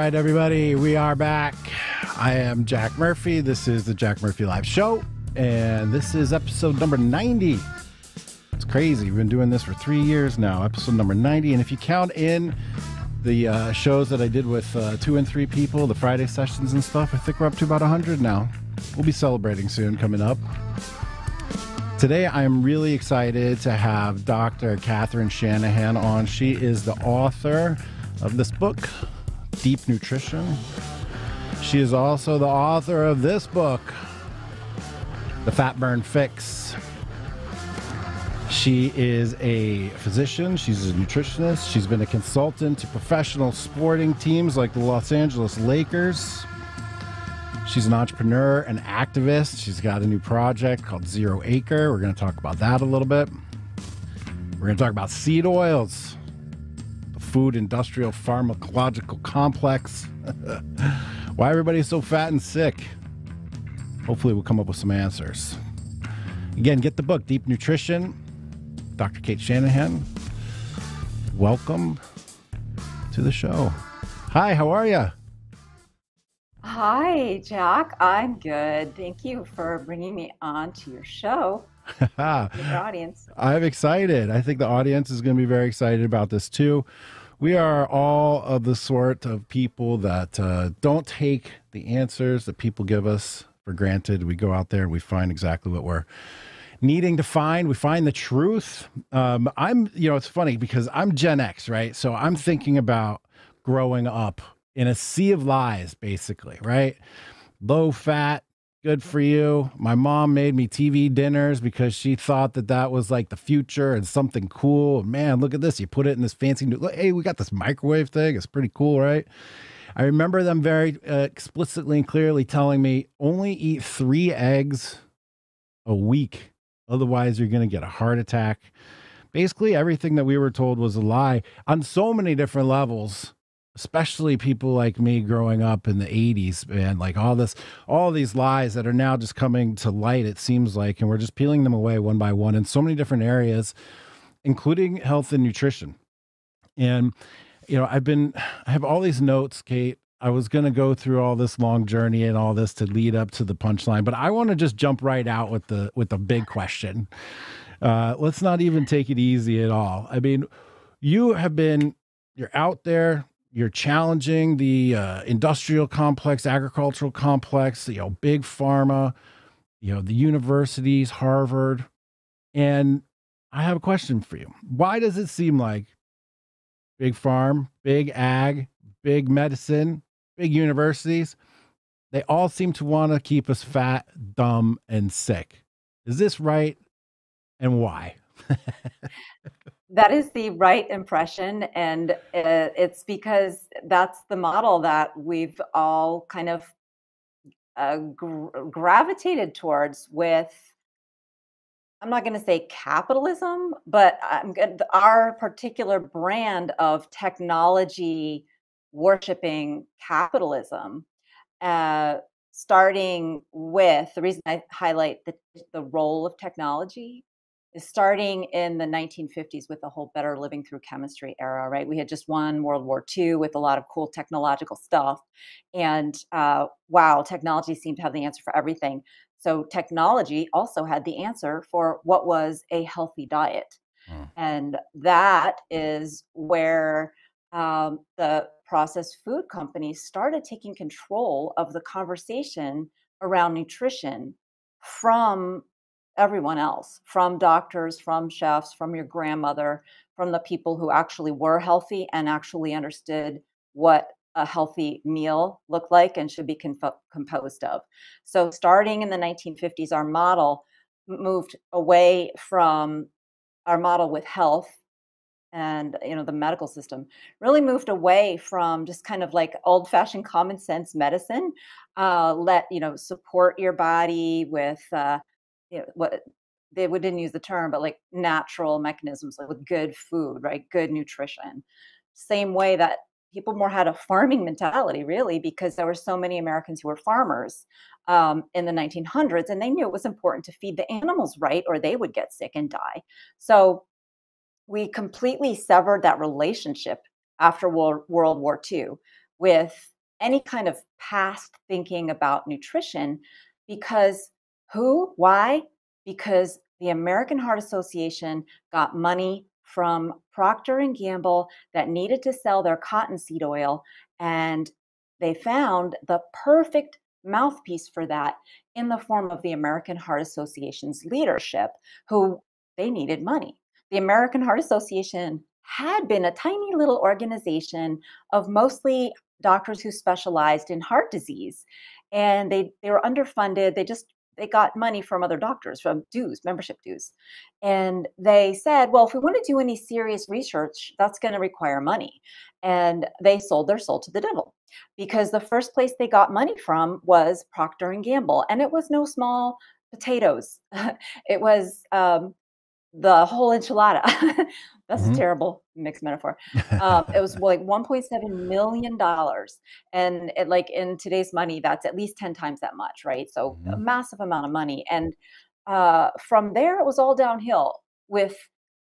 Right, everybody, we are back. I am Jack Murphy. This is the Jack Murphy Live Show, and this is episode number 90. It's crazy. We've been doing this for three years now, episode number 90. And if you count in the uh, shows that I did with uh, two and three people, the Friday sessions and stuff, I think we're up to about 100 now. We'll be celebrating soon coming up. Today, I'm really excited to have Dr. Catherine Shanahan on. She is the author of this book, Deep Nutrition. She is also the author of this book, The Fat Burn Fix. She is a physician, she's a nutritionist, she's been a consultant to professional sporting teams like the Los Angeles Lakers. She's an entrepreneur, an activist. She's got a new project called Zero Acre. We're going to talk about that a little bit. We're going to talk about seed oils, food industrial pharmacological complex, why everybody's so fat and sick. Hopefully, we'll come up with some answers. Again, get the book, Deep Nutrition, Dr. Cate Shanahan. Welcome to the show. Hi, how are you? Hi, Jack. I'm good. Thank you for bringing me on to your show. your audience. I'm excited. I think the audience is going to be very excited about this too. We are all of the sort of people that uh, don't take the answers that people give us for granted. We go out there and we find exactly what we're needing to find. We find the truth. Um, I'm, you know, it's funny because I'm Gen X, right? So I'm thinking about growing up in a sea of lies, basically, right? Low fat, good for you. My mom made me TV dinners because she thought that that was like the future and something cool. Man, look at this. You put it in this fancy new, hey, we got this microwave thing. It's pretty cool, right? I remember them very uh, explicitly and clearly telling me only eat three eggs a week. Otherwise, you're going to get a heart attack. Basically, everything that we were told was a lie on so many different levels especially people like me growing up in the 80s man like all this all these lies that are now just coming to light it seems like and we're just peeling them away one by one in so many different areas including health and nutrition. And you know i've been i have all these notes Cate. I was going to go through all this long journey and all this to lead up to the punchline but i want to just jump right out with the with the big question. Uh let's not even take it easy at all. I mean you have been you're out there you're challenging the uh, industrial complex, agricultural complex, you know, big pharma, you know, the universities, Harvard. And I have a question for you. Why does it seem like big farm, big ag, big medicine, big universities, they all seem to want to keep us fat, dumb, and sick? Is this right? And why? That is the right impression. And it's because that's the model that we've all kind of uh, gr- gravitated towards with, I'm not going to say capitalism, but our particular brand of technology worshiping capitalism. Uh, starting with the reason I highlight the, the role of technology is starting in the 1950s with the whole better living through chemistry era, right? We had just won World War II with a lot of cool technological stuff. And uh, wow, technology seemed to have the answer for everything. So technology also had the answer for what was a healthy diet. Mm. And that is where um, the processed food companies started taking control of the conversation around nutrition from everyone else from doctors, from chefs, from your grandmother, from the people who actually were healthy and actually understood what a healthy meal looked like and should be composed of. So, starting in the 1950s, our model moved away from our model with health and you know the medical system really moved away from just kind of like old fashioned common sense medicine uh, let you know support your body with uh, you know, what they didn't use the term, but like natural mechanisms, like with good food, right? Good nutrition. Same way that people more had a farming mentality, really, because there were so many Americans who were farmers um, in the 1900s, and they knew it was important to feed the animals right, or they would get sick and die. So we completely severed that relationship after World War II with any kind of past thinking about nutrition because who? Why? Because the American Heart Association got money from Procter and Gamble that needed to sell their cottonseed oil and they found the perfect mouthpiece for that in the form of the American Heart Association's leadership who they needed money. The American Heart Association had been a tiny little organization of mostly doctors who specialized in heart disease and they they were underfunded they just they got money from other doctors from dues membership dues. And they said well if we want to do any serious research that's going to require money. And they sold their soul to the devil because the first place they got money from was procter and gamble. And it was no small potatoes. It was um, the whole enchilada. That's mm-hmm. a terrible mixed metaphor. Um, it was like 1.7 million dollars, and it, like in today's money, that's at least 10 times that much, right? So mm-hmm. a massive amount of money, and uh, from there it was all downhill with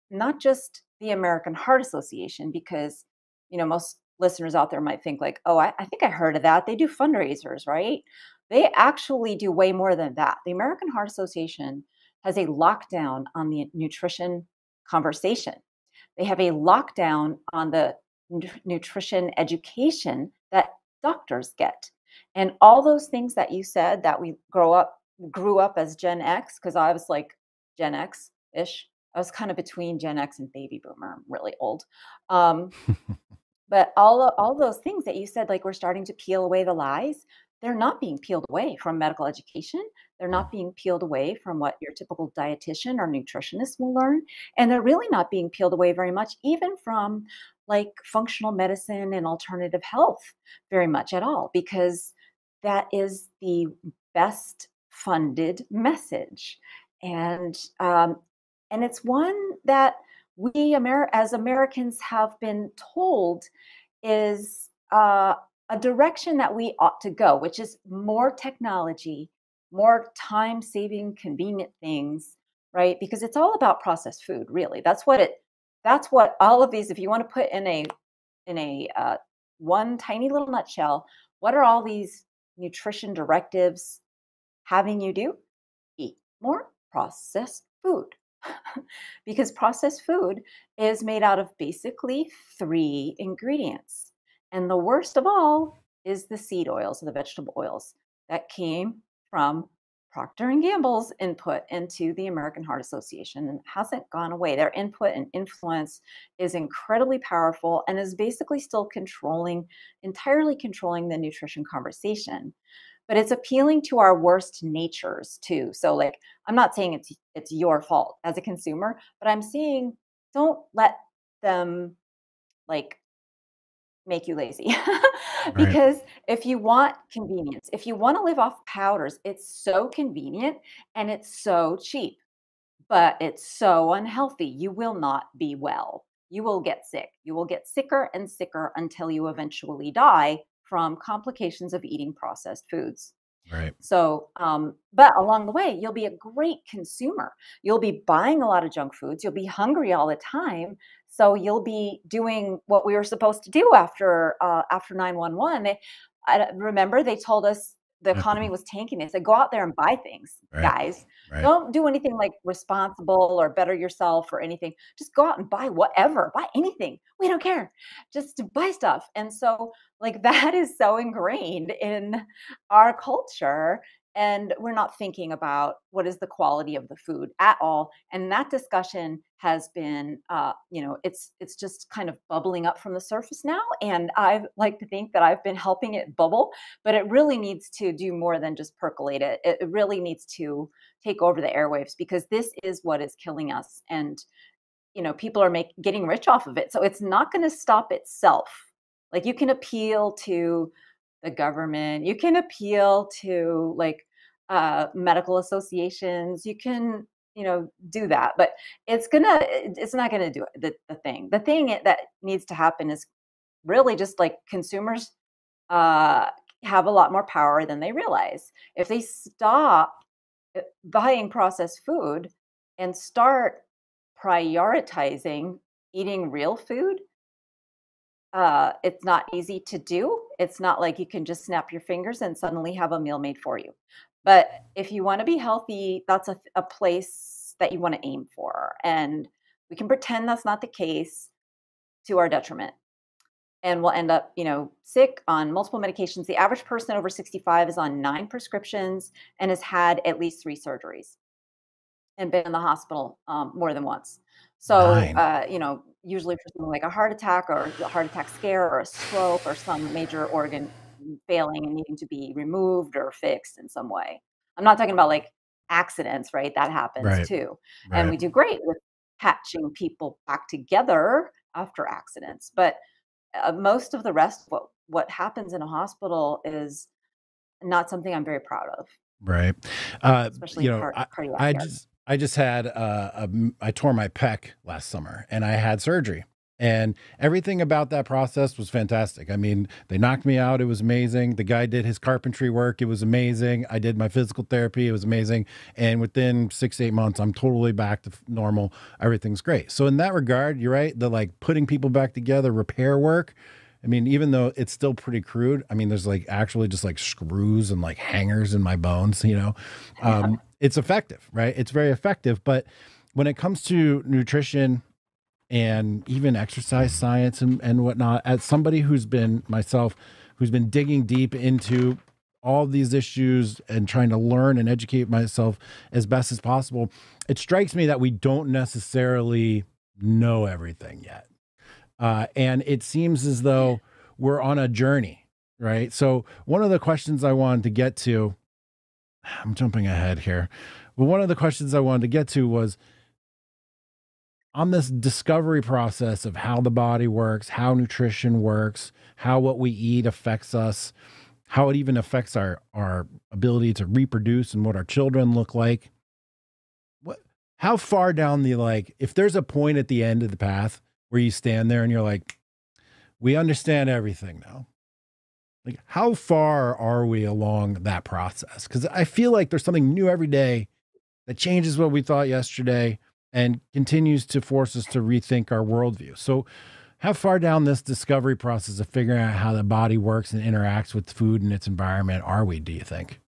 not just the American Heart Association, because you know most listeners out there might think like, oh, I, I think I heard of that. They do fundraisers, right? They actually do way more than that. The American Heart Association has a lockdown on the nutrition conversation. They have a lockdown on the nutrition education that doctors get. And all those things that you said that we grow up grew up as Gen X because I was like Gen X ish. I was kind of between Gen X and baby boomer. I'm really old. Um, but all all those things that you said, like we're starting to peel away the lies they're not being peeled away from medical education. They're not mm. being peeled away from what your typical dietitian or nutritionist will learn. And they're really not being peeled away very much, even from like functional medicine and alternative health, very much at all, because that is the best funded message. And um, and it's one that we Amer- as Americans have been told is uh, a direction that we ought to go, which is more technology, more time saving, convenient things, right? Because it's all about processed food, really. That's what it, that's what all of these, if you want to put in a, in a, uh, one tiny little nutshell, what are all these nutrition directives having you do? Eat more processed food. because processed food is made out of basically three ingredients and the worst of all is the seed oils, the vegetable oils that came from Procter and Gamble's input into the American Heart Association and hasn't gone away. Their input and influence is incredibly powerful and is basically still controlling, entirely controlling the nutrition conversation. But it's appealing to our worst natures too. So, like, I'm not saying it's it's your fault as a consumer, but I'm saying don't let them like make you lazy. because right. if you want convenience, if you want to live off powders, it's so convenient and it's so cheap, but it's so unhealthy. You will not be well. You will get sick. You will get sicker and sicker until you eventually die from complications of eating processed foods. Right. So, um, but along the way, you'll be a great consumer. You'll be buying a lot of junk foods. You'll be hungry all the time. So you'll be doing what we were supposed to do after uh, after nine one one. They I remember they told us the economy mm-hmm. was tanking. They said, go out there and buy things, right. guys. Right. Don't do anything like responsible or better yourself or anything. Just go out and buy whatever, buy anything. We don't care. Just buy stuff. And so, like, that is so ingrained in our culture and we're not thinking about what is the quality of the food at all and that discussion has been uh, you know it's it's just kind of bubbling up from the surface now and i like to think that i've been helping it bubble but it really needs to do more than just percolate it. It really needs to take over the airwaves because this is what is killing us and you know people are make, getting rich off of it so it's not going to stop itself. Like you can appeal to the government. You can appeal to like uh, medical associations. You can you know do that but it's gonna it's not gonna do it the, the thing the thing that needs to happen is really just like consumers uh have a lot more power than they realize if they stop uh, buying processed food and start prioritizing eating real food uh, it's not easy to do it's not like you can just snap your fingers and suddenly have a meal made for you. But if you want to be healthy, that's a, a place that you want to aim for. And we can pretend that's not the case to our detriment. And we'll end up, you know, sick on multiple medications. The average person over 65 is on nine prescriptions and has had at least three surgeries and been in the hospital um, more than once. So, uh, you know, usually for something like a heart attack or a heart attack scare or a stroke or some major organ failing and needing to be removed or fixed in some way. I'm not talking about like accidents, right? That happens Right. too. And we do great with patching people back together after accidents. But uh, most of the rest, what what happens in a hospital is not something I'm very proud of, Right. Uh, especially you know, I, cardiac I just I just had uh, a I tore my pec last summer and I had surgery. And everything about that process was fantastic. I mean, they knocked me out. It was amazing. The guy did his carpentry work. It was amazing. I did my physical therapy. It was amazing. And within six, eight months, I'm totally back to normal. Everything's great. So, in that regard, you're right. The like putting people back together, repair work. I mean, even though it's still pretty crude, I mean, there's like actually just like screws and like hangers in my bones, you know. Um, it's effective, right? It's very effective. But when it comes to nutrition and even exercise science and, and whatnot, as somebody who's been myself, who's been digging deep into all these issues and trying to learn and educate myself as best as possible, it strikes me that we don't necessarily know everything yet. Uh, and it seems as though we're on a journey, right? So, one of the questions I wanted to get to, I'm jumping ahead here, but one of the questions I wanted to get to was on this discovery process of how the body works, how nutrition works, how what we eat affects us, how it even affects our our ability to reproduce and what our children look like. What how far down the like if there's a point at the end of the path where you stand there and you're like we understand everything now. Like how far are we along that process? Cuz I feel like there's something new every day that changes what we thought yesterday and continues to force us to rethink our worldview. So, how far down this discovery process of figuring out how the body works and interacts with food and its environment are we, do you think?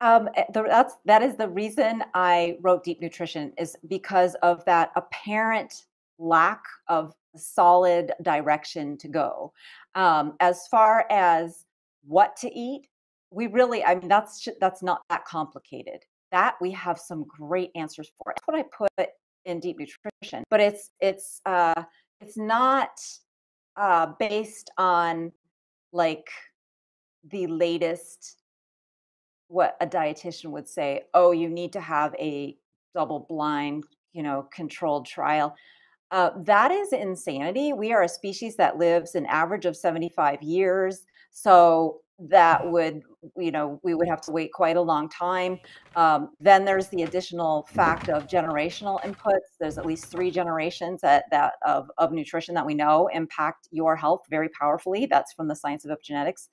Um, eh, that's that is the reason I wrote Deep Nutrition is because of that apparent lack of solid direction to go. Um, as far as what to eat, we really, I mean, that's that's not that complicated. That we have some great answers for. That's what I put in Deep Nutrition, but it's it's uh, it's not uh, based on like the latest what a dietitian would say, "Oh, you need to have a double blind, you know, controlled trial." Uh, that is insanity. We are a species that lives an average of 75 years. So that would, you know, we would have to wait quite a long time. Um, then there's the additional fact of generational inputs. There's at least three generations that, that of, of nutrition that we know impact your health very powerfully. That's from the science of epigenetics.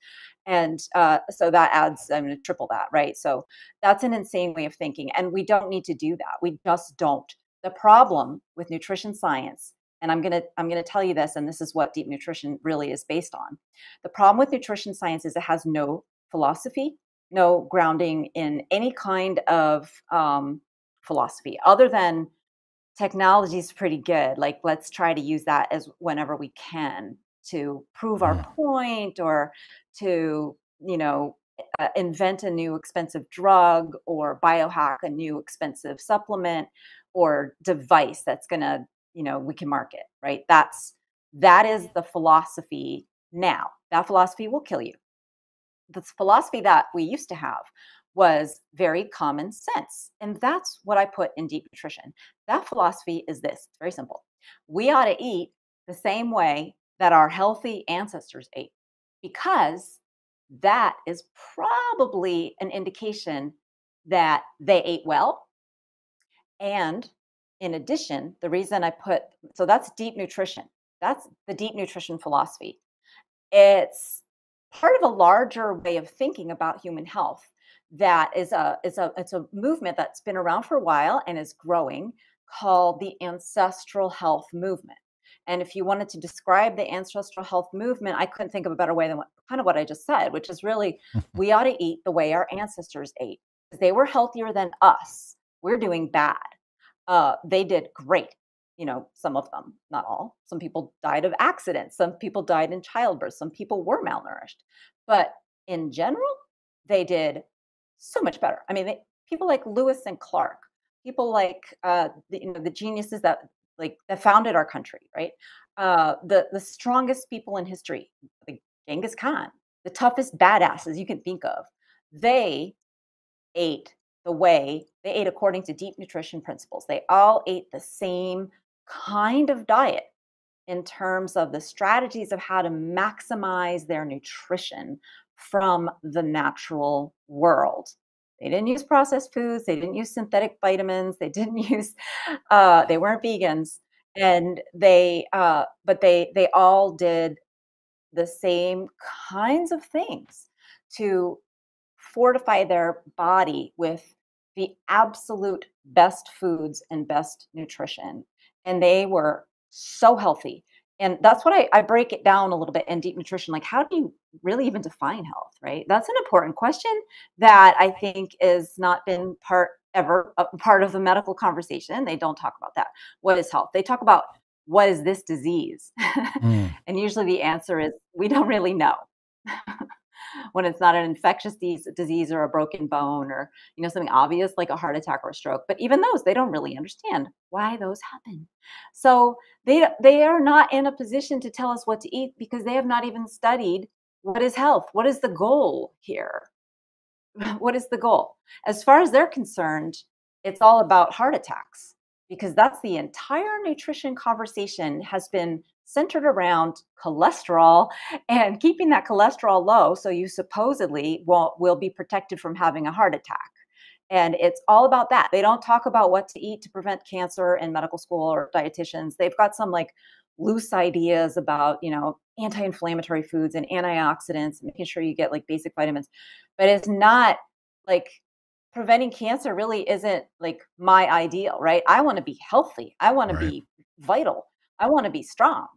And uh, so that adds, I'm going to triple that, right? So that's an insane way of thinking. And we don't need to do that. We just don't. The problem with nutrition science, and I'm going to I'm going to tell you this and this is what deep nutrition really is based on. The problem with nutrition science is it has no philosophy, no grounding in any kind of um, philosophy other than technology is pretty good. Like let's try to use that as whenever we can to prove our Mhm. point or to, you know, uh, invent a new expensive drug or biohack a new expensive supplement or device that's going to, you know, we can market, right? That's that is the philosophy now. That philosophy will kill you. The philosophy that we used to have was very common sense. And that's what I put in deep nutrition. That philosophy is this it's very simple. We ought to eat the same way that our healthy ancestors ate because that is probably an indication that they ate well. And in addition, the reason I put so that's deep nutrition. That's the deep nutrition philosophy. It's part of a larger way of thinking about human health that is a is a it's a movement that's been around for a while and is growing called the ancestral health movement. And if you wanted to describe the ancestral health movement, I couldn't think of a better way than what, kind of what I just said, which is really we ought to eat the way our ancestors ate. They were healthier than us. We're doing bad. Uh, they did great. You know, some of them, not all. Some people died of accidents. Some people died in childbirth. Some people were malnourished. But in general, they did so much better. I mean, they, people like Lewis and Clark, people like uh, the, you know the geniuses that like that founded our country, right? Uh, the the strongest people in history, like Genghis Khan, the toughest badasses you can think of, they ate the way they ate according to deep nutrition principles. They all ate the same kind of diet in terms of the strategies of how to maximize their nutrition from the natural world. They didn't use processed foods. They didn't use synthetic vitamins. They didn't use. Uh, they weren't vegans, and they. Uh, but they they all did the same kinds of things to fortify their body with the absolute best foods and best nutrition, and they were so healthy. And that's what I, I break it down a little bit in deep nutrition like how do you really even define health right? That's an important question that i think is not been part ever a part of the medical conversation. They don't talk about that. What is health? They talk about what is this disease? Mm. and usually the answer is we don't really know when it's not an infectious disease or a broken bone or you know something obvious like a heart attack or a stroke but even those they don't really understand why those happen. So they they are not in a position to tell us what to eat because they have not even studied what is health what is the goal here? What is the goal? As far as they're concerned it's all about heart attacks because that's the entire nutrition conversation has been centered around cholesterol and keeping that cholesterol low so you supposedly will, will be protected from having a heart attack. And it's all about that. They don't talk about what to eat to prevent cancer in medical school or dietitians. They've got some like loose ideas about, you know, anti-inflammatory foods and antioxidants, making sure you get like basic vitamins. But it's not like preventing cancer really isn't like my ideal, right? I want to be healthy. I want right. to be vital. I want to be strong.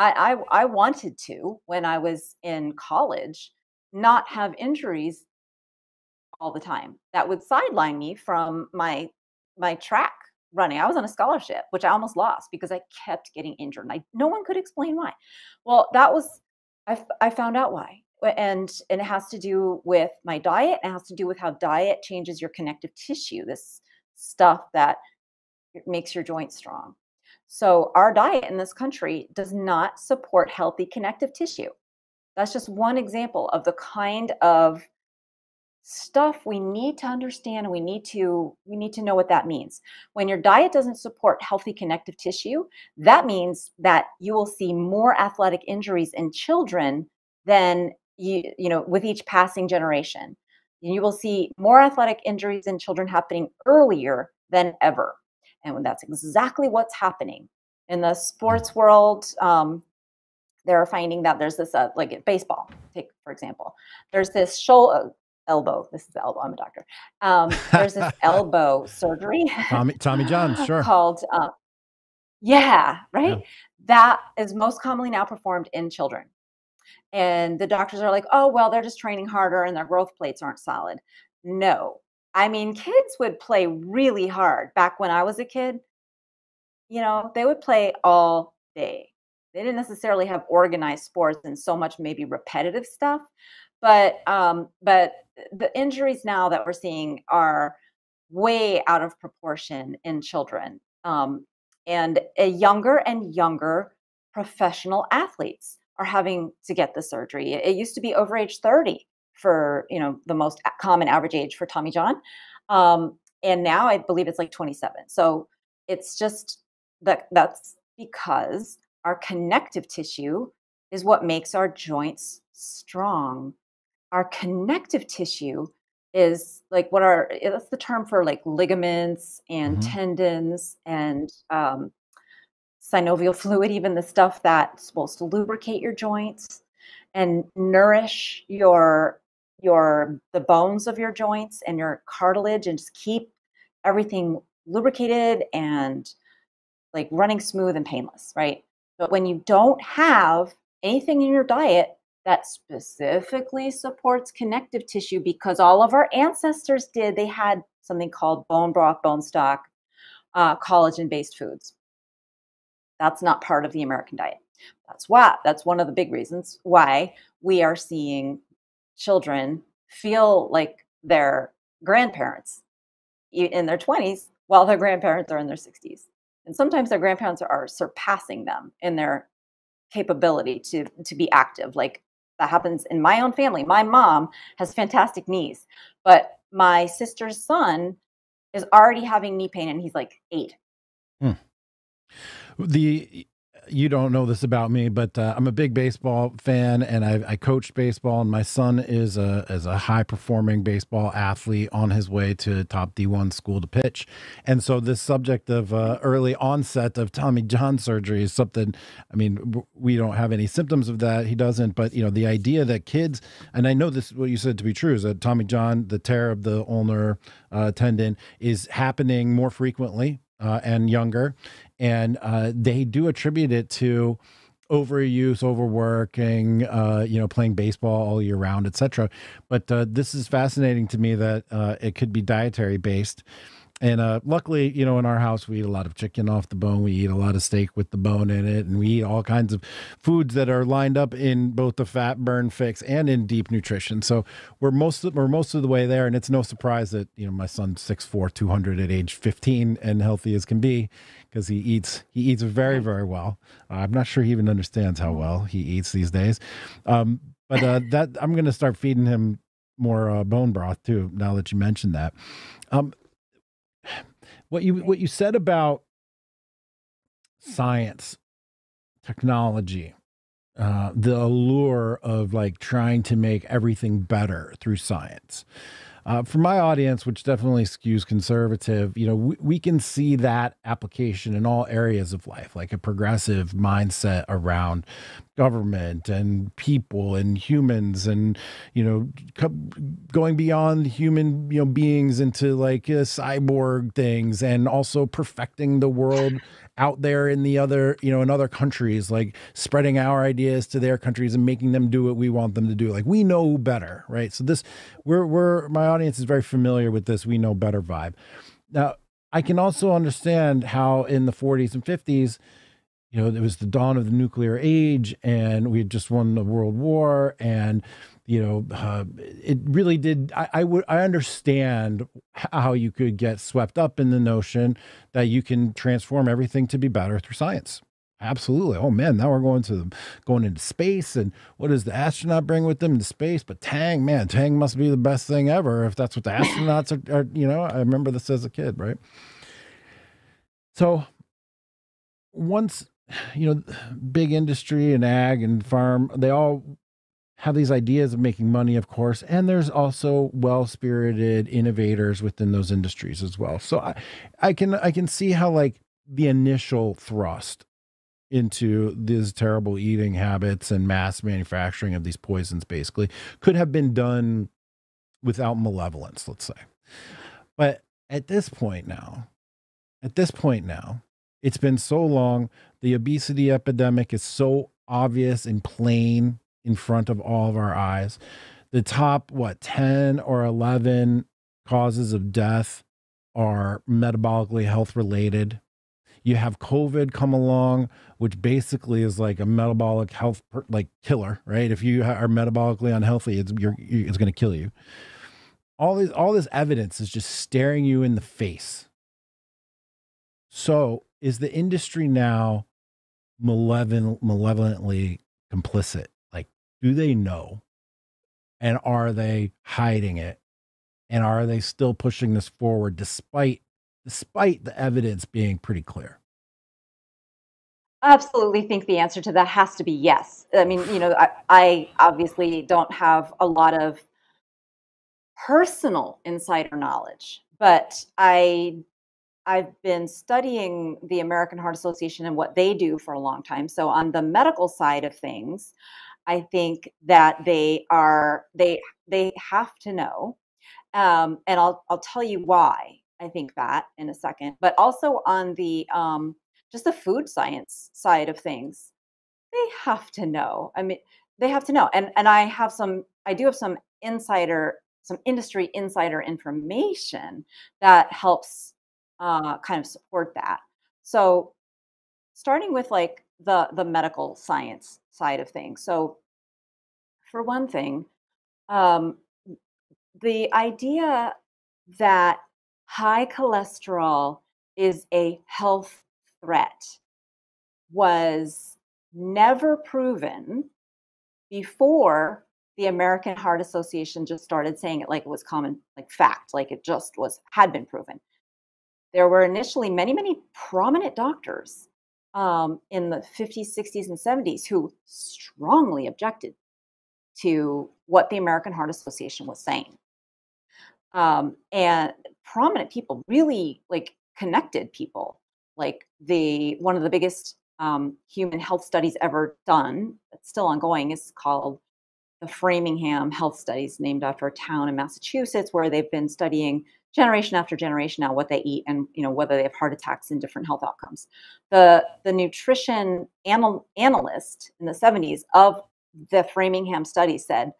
I, I I wanted to when I was in college not have injuries all the time that would sideline me from my my track running. I was on a scholarship, which I almost lost because I kept getting injured. And I no one could explain why. Well, that was I, I found out why. And and it has to do with my diet. It has to do with how diet changes your connective tissue, this stuff that makes your joints strong. So, our diet in this country does not support healthy connective tissue. That's just one example of the kind of stuff we need to understand and we need to we need to know what that means. When your diet doesn't support healthy connective tissue that means that you will see more athletic injuries in children than you you know with each passing generation. You will see more athletic injuries in children happening earlier than ever and that's exactly what's happening in the mm. sports world. Um, they're finding that there's this, uh, like baseball, take for example, there's this shoulder, uh, elbow. This is the elbow. I'm a doctor. Um, there's this elbow surgery. Tommy, Tommy John, sure. called, uh, yeah, right. Yeah. That is most commonly now performed in children. And the doctors are like, oh, well, they're just training harder and their growth plates aren't solid. No, I mean, kids would play really hard back when I was a kid. You know, they would play all day. They didn't necessarily have organized sports and so much maybe repetitive stuff, but um, but the injuries now that we're seeing are way out of proportion in children, um, and a younger and younger professional athletes are having to get the surgery. It used to be over age 30 for you know the most common average age for Tommy John, um, and now I believe it's like 27. So it's just that that's because our connective tissue is what makes our joints strong. Our connective tissue is like what are that's the term for like ligaments and mm-hmm. tendons and um, synovial fluid, even the stuff that's supposed to lubricate your joints and nourish your your the bones of your joints and your cartilage and just keep everything lubricated and like running smooth and painless, right? But when you don't have anything in your diet that specifically supports connective tissue, because all of our ancestors did, they had something called bone broth, bone stock, uh, collagen based foods. That's not part of the American diet. That's why, that's one of the big reasons why we are seeing children feel like their grandparents in their 20s while their grandparents are in their 60s. And sometimes their grandparents are surpassing them in their capability to, to be active. Like that happens in my own family. My mom has fantastic knees, but my sister's son is already having knee pain and he's like eight. Hmm. The you don't know this about me, but uh, I'm a big baseball fan, and I, I coached baseball. And my son is a is a high performing baseball athlete on his way to top D1 school to pitch. And so this subject of uh, early onset of Tommy John surgery is something. I mean, we don't have any symptoms of that. He doesn't. But you know, the idea that kids, and I know this what you said to be true is that Tommy John, the tear of the ulnar uh, tendon, is happening more frequently uh, and younger and uh, they do attribute it to overuse, overworking, uh, you know, playing baseball all year round, etc. But uh, this is fascinating to me that uh, it could be dietary based. And uh, luckily, you know, in our house, we eat a lot of chicken off the bone. We eat a lot of steak with the bone in it, and we eat all kinds of foods that are lined up in both the fat burn fix and in deep nutrition. So we're most of, we're most of the way there, and it's no surprise that you know my son's 6'4", 200 at age fifteen and healthy as can be because he eats he eats very very well. Uh, I'm not sure he even understands how well he eats these days. Um, but uh, that I'm going to start feeding him more uh, bone broth too. Now that you mentioned that, um, what you what you said about science, technology, uh, the allure of like trying to make everything better through science. Uh, for my audience, which definitely skews conservative, you know, we, we can see that application in all areas of life, like a progressive mindset around government and people and humans and you know going beyond human you know beings into like uh, cyborg things and also perfecting the world out there in the other, you know, in other countries, like spreading our ideas to their countries and making them do what we want them to do. Like we know better, right? So this, we're, we're, my audience is very familiar with this. We know better vibe. Now, I can also understand how in the 40s and 50s, you know, it was the dawn of the nuclear age and we had just won the world war and you know, uh, it really did. I, I would, I understand how you could get swept up in the notion that you can transform everything to be better through science. Absolutely. Oh man, now we're going to going into space, and what does the astronaut bring with them into space? But Tang, man, Tang must be the best thing ever if that's what the astronauts are, are. You know, I remember this as a kid, right? So once you know, big industry and ag and farm, they all have these ideas of making money, of course, and there's also well-spirited innovators within those industries as well. So I, I can I can see how like the initial thrust into these terrible eating habits and mass manufacturing of these poisons basically could have been done without malevolence, let's say. But at this point now, at this point now, it's been so long, the obesity epidemic is so obvious and plain in front of all of our eyes. The top, what, 10 or 11 causes of death are metabolically health related. You have COVID come along, which basically is like a metabolic health like killer, right? If you are metabolically unhealthy, it's it's going to kill you. All this all this evidence is just staring you in the face. So, is the industry now malevolent, malevolently complicit Like, do they know? And are they hiding it? And are they still pushing this forward despite despite the evidence being pretty clear? Absolutely think the answer to that has to be yes. I mean, you know, I, I obviously don't have a lot of personal insider knowledge, but I I've been studying the American Heart Association and what they do for a long time. So on the medical side of things, I think that they are they they have to know, um, and I'll I'll tell you why I think that in a second. But also on the um, just the food science side of things, they have to know. I mean, they have to know. And and I have some I do have some insider some industry insider information that helps uh, kind of support that. So starting with like the the medical science side of things. So for one thing, um, the idea that high cholesterol is a health threat was never proven before the American Heart Association just started saying it like it was common, like fact, like it just was, had been proven. There were initially many, many prominent doctors um, in the 50s, 60s, and 70s who strongly objected to what the American Heart Association was saying. Um, and prominent people, really like connected people, like the one of the biggest um, human health studies ever done, that's still ongoing, is called the Framingham Health Studies, named after a town in Massachusetts, where they've been studying generation after generation now what they eat and you know whether they have heart attacks and different health outcomes. The the nutrition anal- analyst in the 70s of the Framingham study said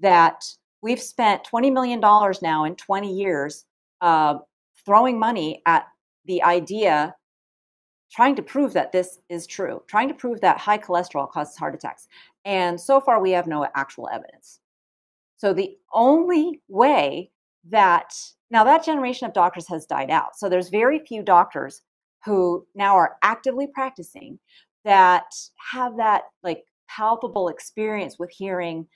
that we've spent 20 million dollars now in 20 years uh, throwing money at the idea trying to prove that this is true, trying to prove that high cholesterol causes heart attacks. And so far, we have no actual evidence. So the only way that now that generation of doctors has died out. So there's very few doctors who now are actively practicing that have that like palpable experience with hearing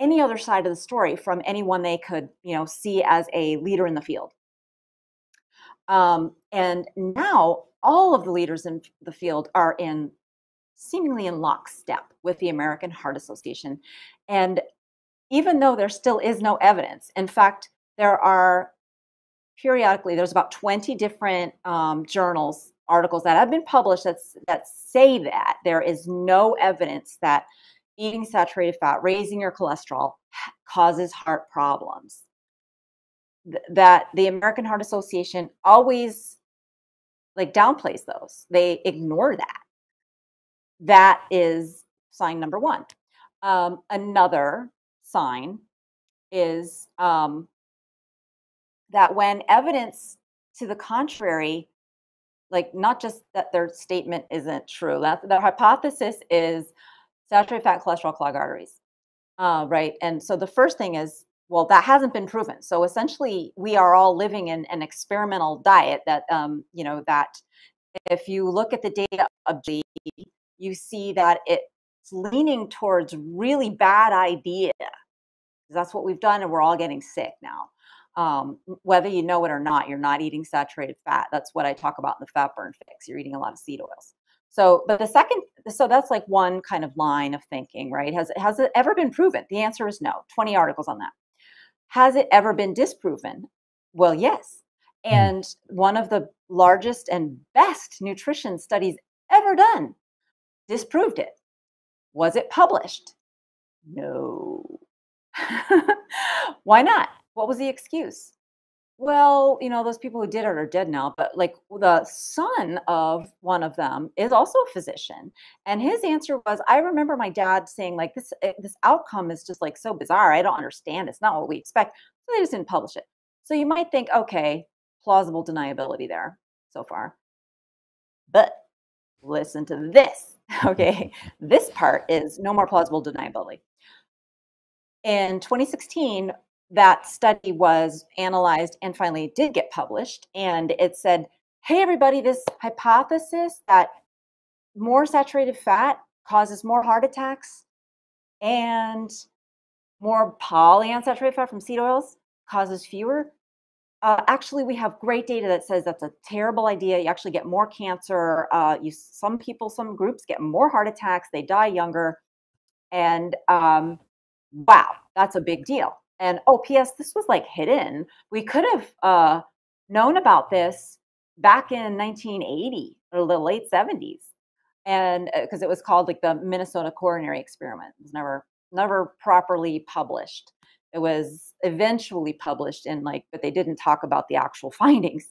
any other side of the story from anyone they could, you know, see as a leader in the field. Um, and now all of the leaders in the field are in seemingly in lockstep with the American Heart Association. And even though there still is no evidence, in fact, there are periodically there's about 20 different um, journals articles that have been published that's, that say that there is no evidence that eating saturated fat raising your cholesterol causes heart problems. Th- that the american heart association always like downplays those. They ignore that. That is sign number one. Um, another sign is um, that when evidence to the contrary, like not just that their statement isn't true, that their hypothesis is saturated fat cholesterol clog arteries, uh, right? And so the first thing is, well, that hasn't been proven. So essentially, we are all living in an experimental diet that, um, you know, that if you look at the data of, you see that it's leaning towards really bad idea. That's what we've done, and we're all getting sick now um, whether you know it or not, you're not eating saturated fat. That's what I talk about in the fat burn fix. You're eating a lot of seed oils. So, but the second, so that's like one kind of line of thinking, right? Has has it ever been proven? The answer is no. 20 articles on that. Has it ever been disproven? Well, yes. Hmm. And one of the largest and best nutrition studies ever done disproved it. Was it published? No. Why not? What was the excuse? Well, you know, those people who did it are dead now, but like the son of one of them is also a physician. And his answer was, I remember my dad saying, like, this eh, this outcome is just like so bizarre. I don't understand. It's not what we expect. So they just didn't publish it. So you might think, okay, plausible deniability there so far. But listen to this. Okay. this part is no more plausible deniability. In 2016, that study was analyzed and finally did get published. And it said, hey, everybody, this hypothesis that more saturated fat causes more heart attacks and more polyunsaturated fat from seed oils causes fewer. Uh, actually, we have great data that says that's a terrible idea. You actually get more cancer. Uh, you some people, some groups get more heart attacks. They die younger, and um, wow, that's a big deal. And oh, P.S. This was like hidden. We could have uh, known about this back in 1980 or the late 70s, and because uh, it was called like the Minnesota coronary experiment. It was never never properly published. It was eventually published in like, but they didn't talk about the actual findings.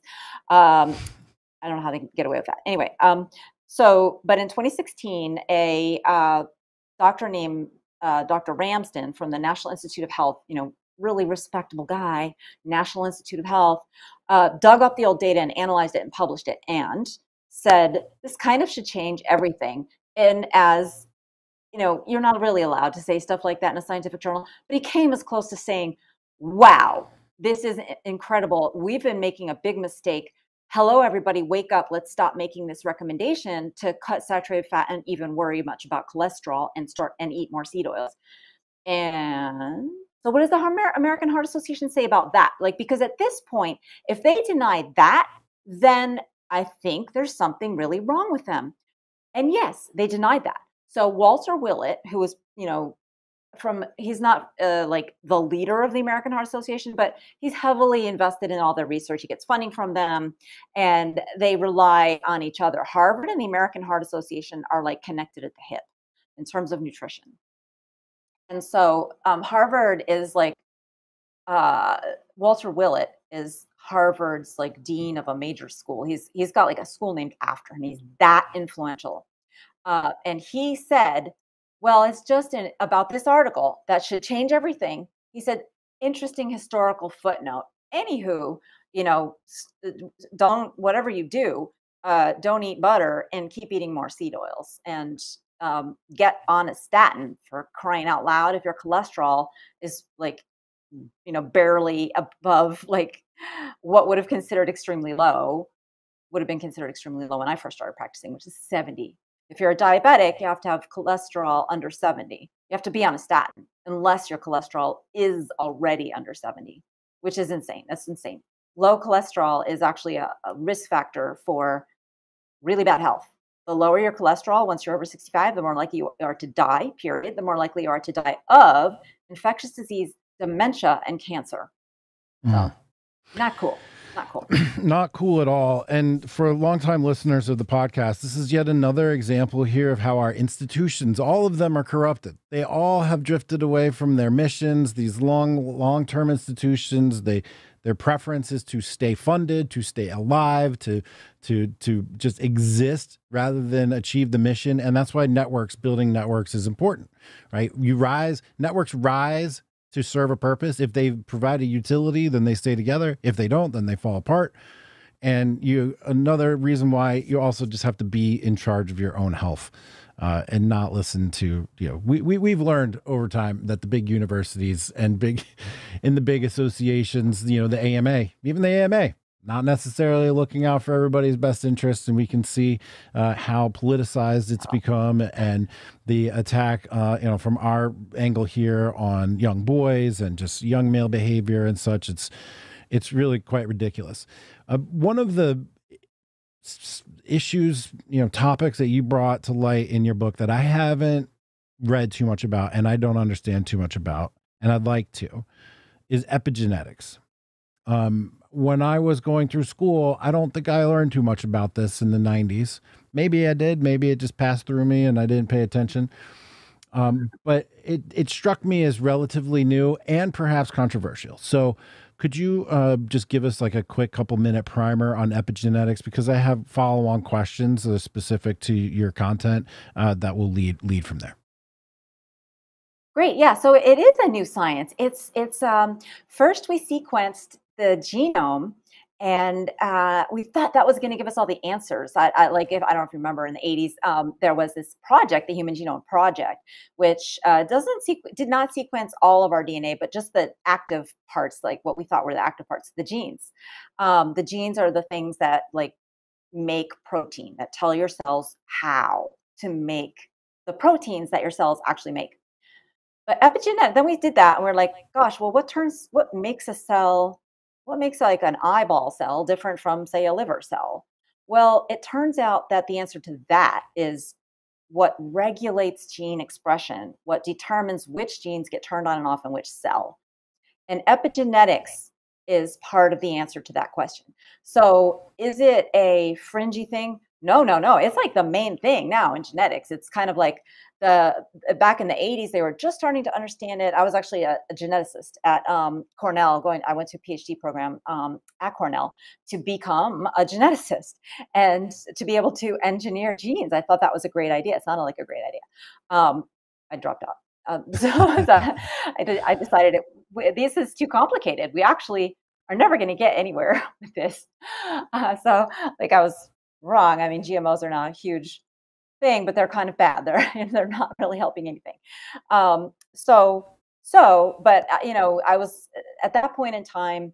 Um, I don't know how they get away with that. Anyway, um, So, but in 2016, a uh, doctor named uh, Dr. Ramsden from the National Institute of Health, you know, really respectable guy, National Institute of Health, uh, dug up the old data and analyzed it and published it and said, this kind of should change everything. And as you know, you're not really allowed to say stuff like that in a scientific journal, but he came as close to saying, wow, this is incredible. We've been making a big mistake. Hello, everybody, wake up. Let's stop making this recommendation to cut saturated fat and even worry much about cholesterol and start and eat more seed oils. And so, what does the American Heart Association say about that? Like, because at this point, if they deny that, then I think there's something really wrong with them. And yes, they denied that. So Walter Willett, who was, you know, from he's not uh, like the leader of the American Heart Association, but he's heavily invested in all their research. He gets funding from them, and they rely on each other. Harvard and the American Heart Association are like connected at the hip in terms of nutrition. And so um, Harvard is like uh, Walter Willett is Harvard's like dean of a major school. He's he's got like a school named after him. He's that influential. Uh, and he said, Well, it's just in, about this article that should change everything. He said, Interesting historical footnote. Anywho, you know, uh, don't, whatever you do, uh, don't eat butter and keep eating more seed oils and um, get on a statin for crying out loud if your cholesterol is like, you know, barely above like what would have considered extremely low would have been considered extremely low when I first started practicing, which is 70 if you're a diabetic, you have to have cholesterol under 70. You have to be on a statin unless your cholesterol is already under 70, which is insane. That's insane. Low cholesterol is actually a, a risk factor for really bad health. The lower your cholesterol once you're over 65, the more likely you are to die, period. The more likely you are to die of infectious disease, dementia, and cancer. So, mm. not cool. Not cool. Not cool at all. And for longtime listeners of the podcast, this is yet another example here of how our institutions, all of them are corrupted. They all have drifted away from their missions. These long, long-term institutions, they their preference is to stay funded, to stay alive, to to to just exist rather than achieve the mission. And that's why networks, building networks is important, right? You rise, networks rise to serve a purpose. If they provide a utility, then they stay together. If they don't, then they fall apart. And you another reason why you also just have to be in charge of your own health. Uh, and not listen to you know we, we we've learned over time that the big universities and big in the big associations you know the AMA even the AMA not necessarily looking out for everybody's best interests. And we can see uh, how politicized it's become and the attack, uh, you know, from our angle here on young boys and just young male behavior and such. It's, it's really quite ridiculous. Uh, one of the issues, you know, topics that you brought to light in your book that I haven't read too much about and I don't understand too much about, and I'd like to, is epigenetics. Um, when I was going through school, I don't think I learned too much about this in the 90s. Maybe I did. Maybe it just passed through me and I didn't pay attention. Um, but it, it struck me as relatively new and perhaps controversial. So, could you uh, just give us like a quick couple minute primer on epigenetics? Because I have follow on questions that are specific to your content uh, that will lead lead from there. Great, yeah. So it is a new science. It's it's um, first we sequenced the genome and uh, we thought that was going to give us all the answers. I, I, like if I don't know if you remember in the 80s, um, there was this project, the Human Genome Project, which uh, doesn't sequ- did not sequence all of our DNA, but just the active parts, like what we thought were the active parts, the genes. Um, the genes are the things that like make protein, that tell your cells how to make the proteins that your cells actually make. But epigenetic, then we did that, and we're like, gosh, well, what turns, what makes a cell what makes like an eyeball cell different from, say, a liver cell? Well, it turns out that the answer to that is what regulates gene expression, what determines which genes get turned on and off in which cell. And epigenetics is part of the answer to that question. So, is it a fringy thing? No, no, no. It's like the main thing now in genetics. It's kind of like the back in the 80s they were just starting to understand it. I was actually a, a geneticist at um, cornell going i went to a phd program um, at cornell to become a geneticist and to be able to engineer genes. I thought that was a great idea. It sounded like a great idea. Um, i dropped out. Um, so, so I, I decided it, this is too complicated. We actually are never going to get anywhere with this. Uh, so like i was wrong. I mean gmos are now a huge thing, but they're kind of bad. They're they're not really helping anything. Um, so so, but uh, you know, I was uh, at that point in time,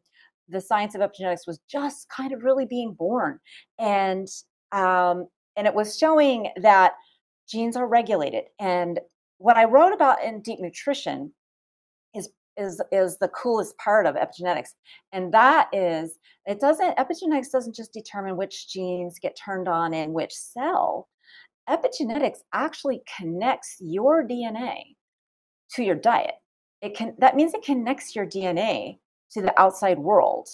the science of epigenetics was just kind of really being born, and um, and it was showing that genes are regulated. And what I wrote about in Deep Nutrition is is is the coolest part of epigenetics and that is it doesn't epigenetics doesn't just determine which genes get turned on in which cell epigenetics actually connects your DNA to your diet. It can that means it connects your DNA to the outside world.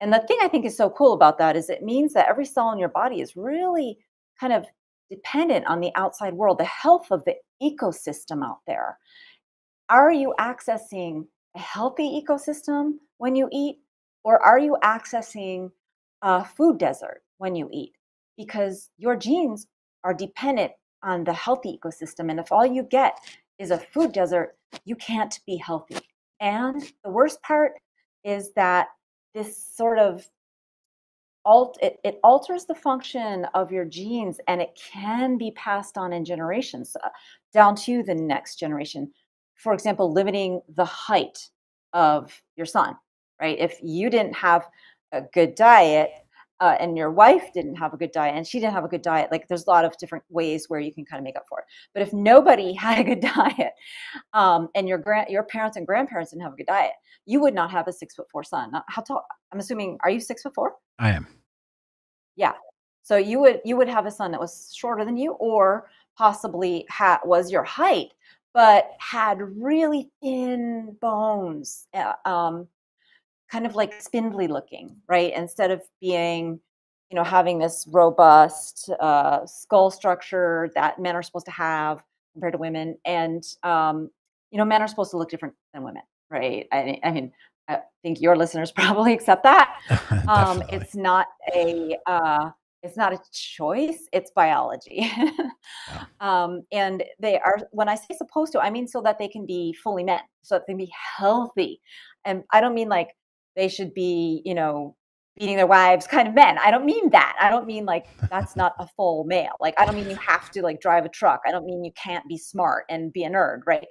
And the thing I think is so cool about that is it means that every cell in your body is really kind of dependent on the outside world, the health of the ecosystem out there. Are you accessing a healthy ecosystem when you eat, or are you accessing a food desert when you eat? Because your genes are dependent on the healthy ecosystem. And if all you get is a food desert, you can't be healthy. And the worst part is that this sort of alt it, it alters the function of your genes and it can be passed on in generations uh, down to the next generation. For example, limiting the height of your son, right? If you didn't have a good diet, uh, and your wife didn't have a good diet and she didn't have a good diet like there's a lot of different ways where you can kind of make up for it. But if nobody had a good diet um, and your grand your parents and grandparents didn't have a good diet you would not have a six foot four son. How tall i'm assuming are you six foot four? I am. Yeah. So you would you would have a son that was shorter than you or possibly had was your height but had really thin bones uh, um, kind of like spindly looking, right? Instead of being, you know, having this robust uh, skull structure that men are supposed to have compared to women. And, um, you know, men are supposed to look different than women, right? I, I mean, I think your listeners probably accept that. um, it's not a, uh, it's not a choice it's biology yeah. um, and they are when i say supposed to i mean so that they can be fully men so that they can be healthy and i don't mean like they should be, you know, beating their wives kind of men. I don't mean that. I don't mean like that's not a full male. Like I don't mean you have to like drive a truck. I don't mean you can't be smart and be a nerd, right?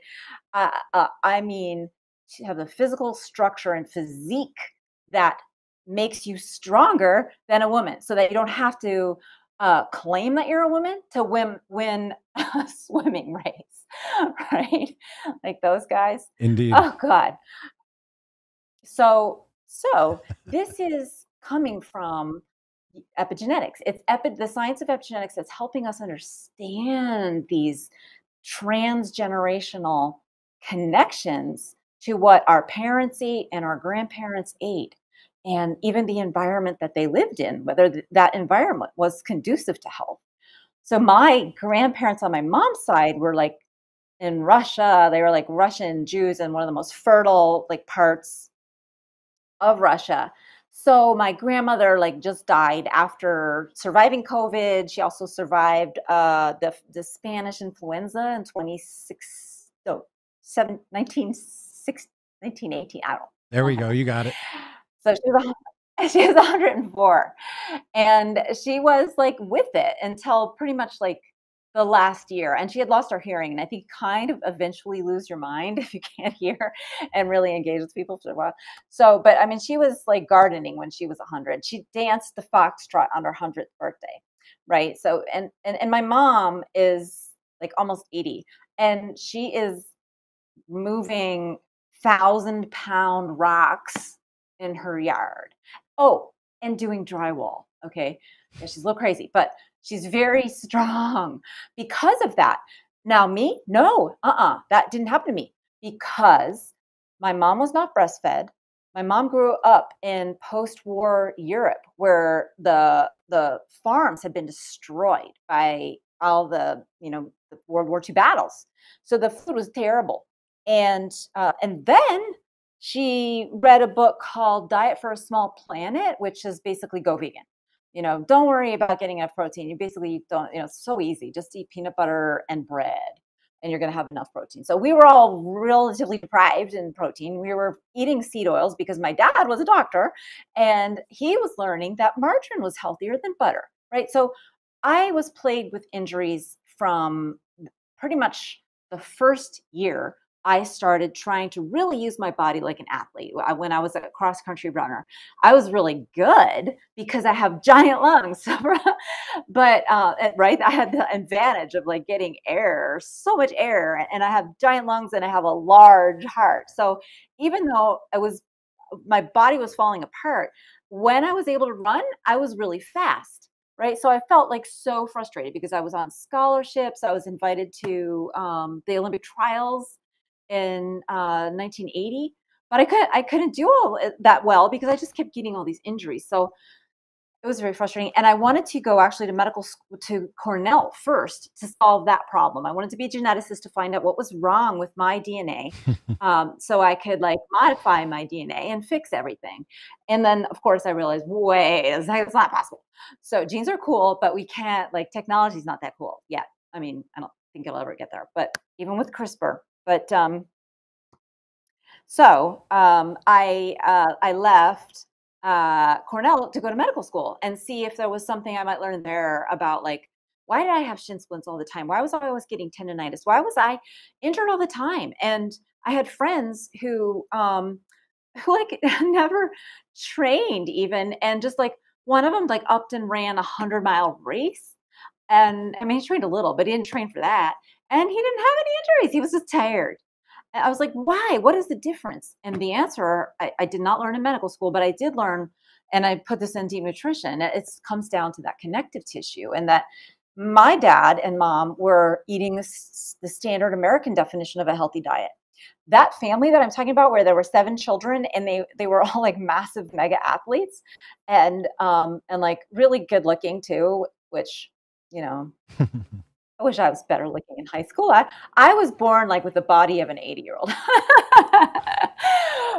Uh, uh, I mean to have the physical structure and physique that makes you stronger than a woman, so that you don't have to uh, claim that you're a woman to win win a swimming race, right? Like those guys. Indeed. Oh God. So so this is coming from epigenetics. It's epi- the science of epigenetics that's helping us understand these transgenerational connections to what our parents ate and our grandparents ate and even the environment that they lived in whether th- that environment was conducive to health so my grandparents on my mom's side were like in russia they were like russian jews in one of the most fertile like parts of Russia. So my grandmother like just died after surviving COVID. She also survived uh, the the Spanish influenza in 26 no, 7, 1918. I don't. There we go. You got it. So she was she was 104, and she was like with it until pretty much like the last year and she had lost her hearing and i think kind of eventually lose your mind if you can't hear and really engage with people for a while. So but i mean she was like gardening when she was 100 she danced the foxtrot on her 100th birthday right? So and and, and my mom is like almost 80 and she is moving thousand pound rocks in her yard. Oh and doing drywall okay? Yeah, she's a little crazy but She's very strong because of that. Now, me, no, uh uh-uh, uh, that didn't happen to me because my mom was not breastfed. My mom grew up in post-war Europe where the the farms had been destroyed by all the you know the World War II battles. So the food was terrible, and uh, and then she read a book called Diet for a Small Planet, which is basically go vegan. You know, don't worry about getting enough protein. You basically don't. You know, it's so easy. Just eat peanut butter and bread and you're going to have enough protein. So we were all relatively deprived in protein. We were eating seed oils because my dad was a doctor and he was learning that margarine was healthier than butter, right? So I was plagued with injuries from pretty much the first year I started trying to really use my body like an athlete. When I was a cross country runner, I was really good because I have giant lungs. but uh, right, I had the advantage of like getting air, so much air, and I have giant lungs and I have a large heart. So even though I was, my body was falling apart, when I was able to run, I was really fast right so i felt like so frustrated because i was on scholarships i was invited to um, the olympic trials in uh, 1980, but I couldn't I couldn't do all that well because I just kept getting all these injuries. So it was very frustrating. And I wanted to go actually to medical school to Cornell first to solve that problem. I wanted to be a geneticist to find out what was wrong with my DNA, um, so I could like modify my DNA and fix everything. And then of course I realized, wait, it's not possible. So genes are cool, but we can't like technology is not that cool yet. I mean, I don't think it'll ever get there. But even with CRISPR, but um, so um, I uh, I left uh, Cornell to go to medical school and see if there was something I might learn there about like why did I have shin splints all the time? Why was I always getting tendonitis? Why was I injured all the time? And I had friends who um, who like never trained even, and just like one of them like upped and ran a hundred mile race. And I mean, he trained a little, but he didn't train for that and he didn't have any injuries. He was just tired. I was like, why? What is the difference? And the answer, I, I, did not learn in medical school, but I did learn, and I put this in deep nutrition. It comes down to that connective tissue and that my dad and mom were eating this, the standard American definition of a healthy diet. That family that I'm talking about, where there were seven children and they they were all like massive mega athletes, and um and like really good looking too, which you know I wish I was better looking in high school. I, I was born like with the body of an 80 year old.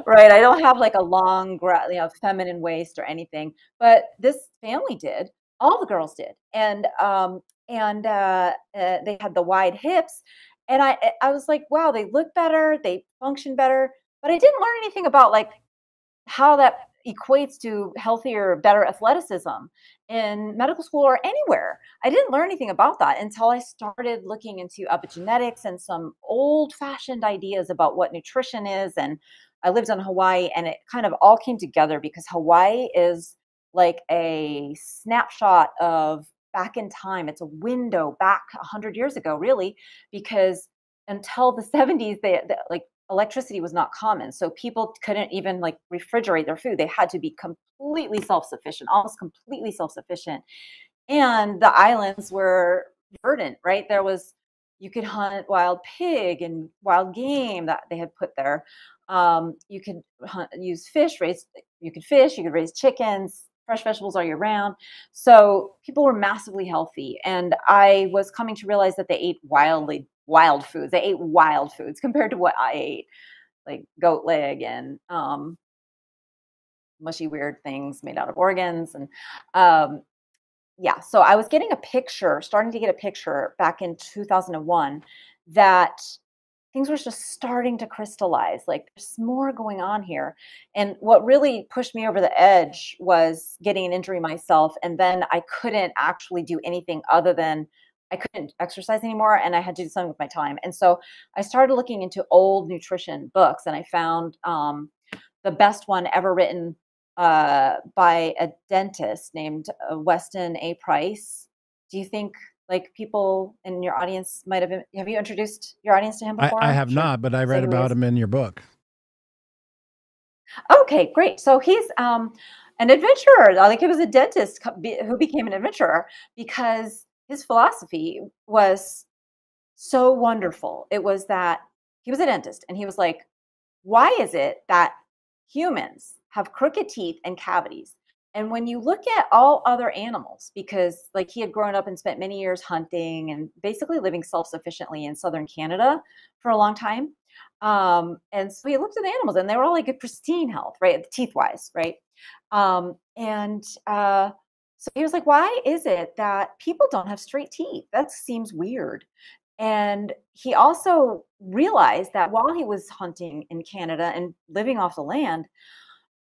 right. I don't have like a long, you know, feminine waist or anything, but this family did. All the girls did. And, um, and uh, uh, they had the wide hips. And I, I was like, wow, they look better, they function better. But I didn't learn anything about like how that equates to healthier, better athleticism in medical school or anywhere. I didn't learn anything about that until I started looking into epigenetics and some old fashioned ideas about what nutrition is. And I lived in Hawaii and it kind of all came together because Hawaii is like a snapshot of back in time. It's a window back 100 years ago, really, because until the 70s, they, they like electricity was not common so people couldn't even like refrigerate their food. They had to be completely self-sufficient almost completely self-sufficient. And the islands were verdant right? There was you could hunt wild pig and wild game that they had put there. Um, you could hunt, use fish raise you could fish you could raise chickens fresh vegetables all year round. So people were massively healthy and i was coming to realize that they ate wildly wild foods. They ate wild foods compared to what I ate, like goat leg and um, mushy weird things made out of organs and um, yeah. So I was getting a picture, starting to get a picture back in 2001 that things were just starting to crystallize. Like there's more going on here. And what really pushed me over the edge was getting an injury myself. And then I couldn't actually do anything other than I couldn't exercise anymore and I had to do something with my time. And so I started looking into old nutrition books and I found um, the best one ever written uh, by a dentist named uh, Weston A. Price. Do you think like people in your audience might have been, have you introduced your audience to him before? I, I have sure. not, but I read about him in your book. Okay, great. So he's um, an adventurer. Like he was a dentist who became an adventurer because his philosophy was so wonderful. It was that he was a dentist and he was like, why is it that humans have crooked teeth and cavities? And when you look at all other animals, because like he had grown up and spent many years hunting and basically living self sufficiently in southern Canada for a long time. Um, and so he looked at the animals and they were all like a pristine health, right? Teeth wise, right? Um, and uh, so he was like, why is it that people don't have straight teeth? That seems weird. And he also realized that while he was hunting in Canada and living off the land,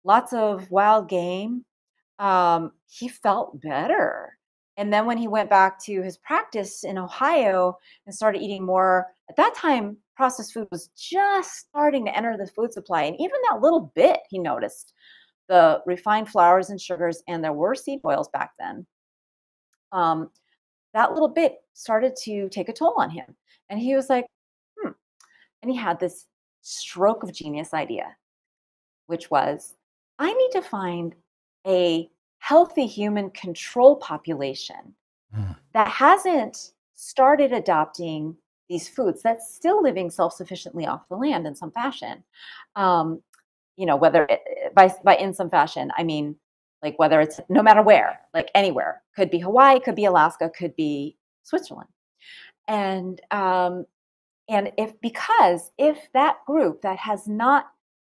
lots of wild game, um, he felt better. And then when he went back to his practice in Ohio and started eating more, at that time, processed food was just starting to enter the food supply. And even that little bit, he noticed the refined flours and sugars, and there were seed oils back then. Um, that little bit started to take a toll on him. And he was like, hmm. And he had this stroke of genius idea, which was I need to find a healthy human control population mm. that hasn't started adopting these foods that's still living self-sufficiently off the land in some fashion um, you know whether it, by by in some fashion i mean like whether it's no matter where like anywhere could be hawaii could be alaska could be switzerland and um, and if because if that group that has not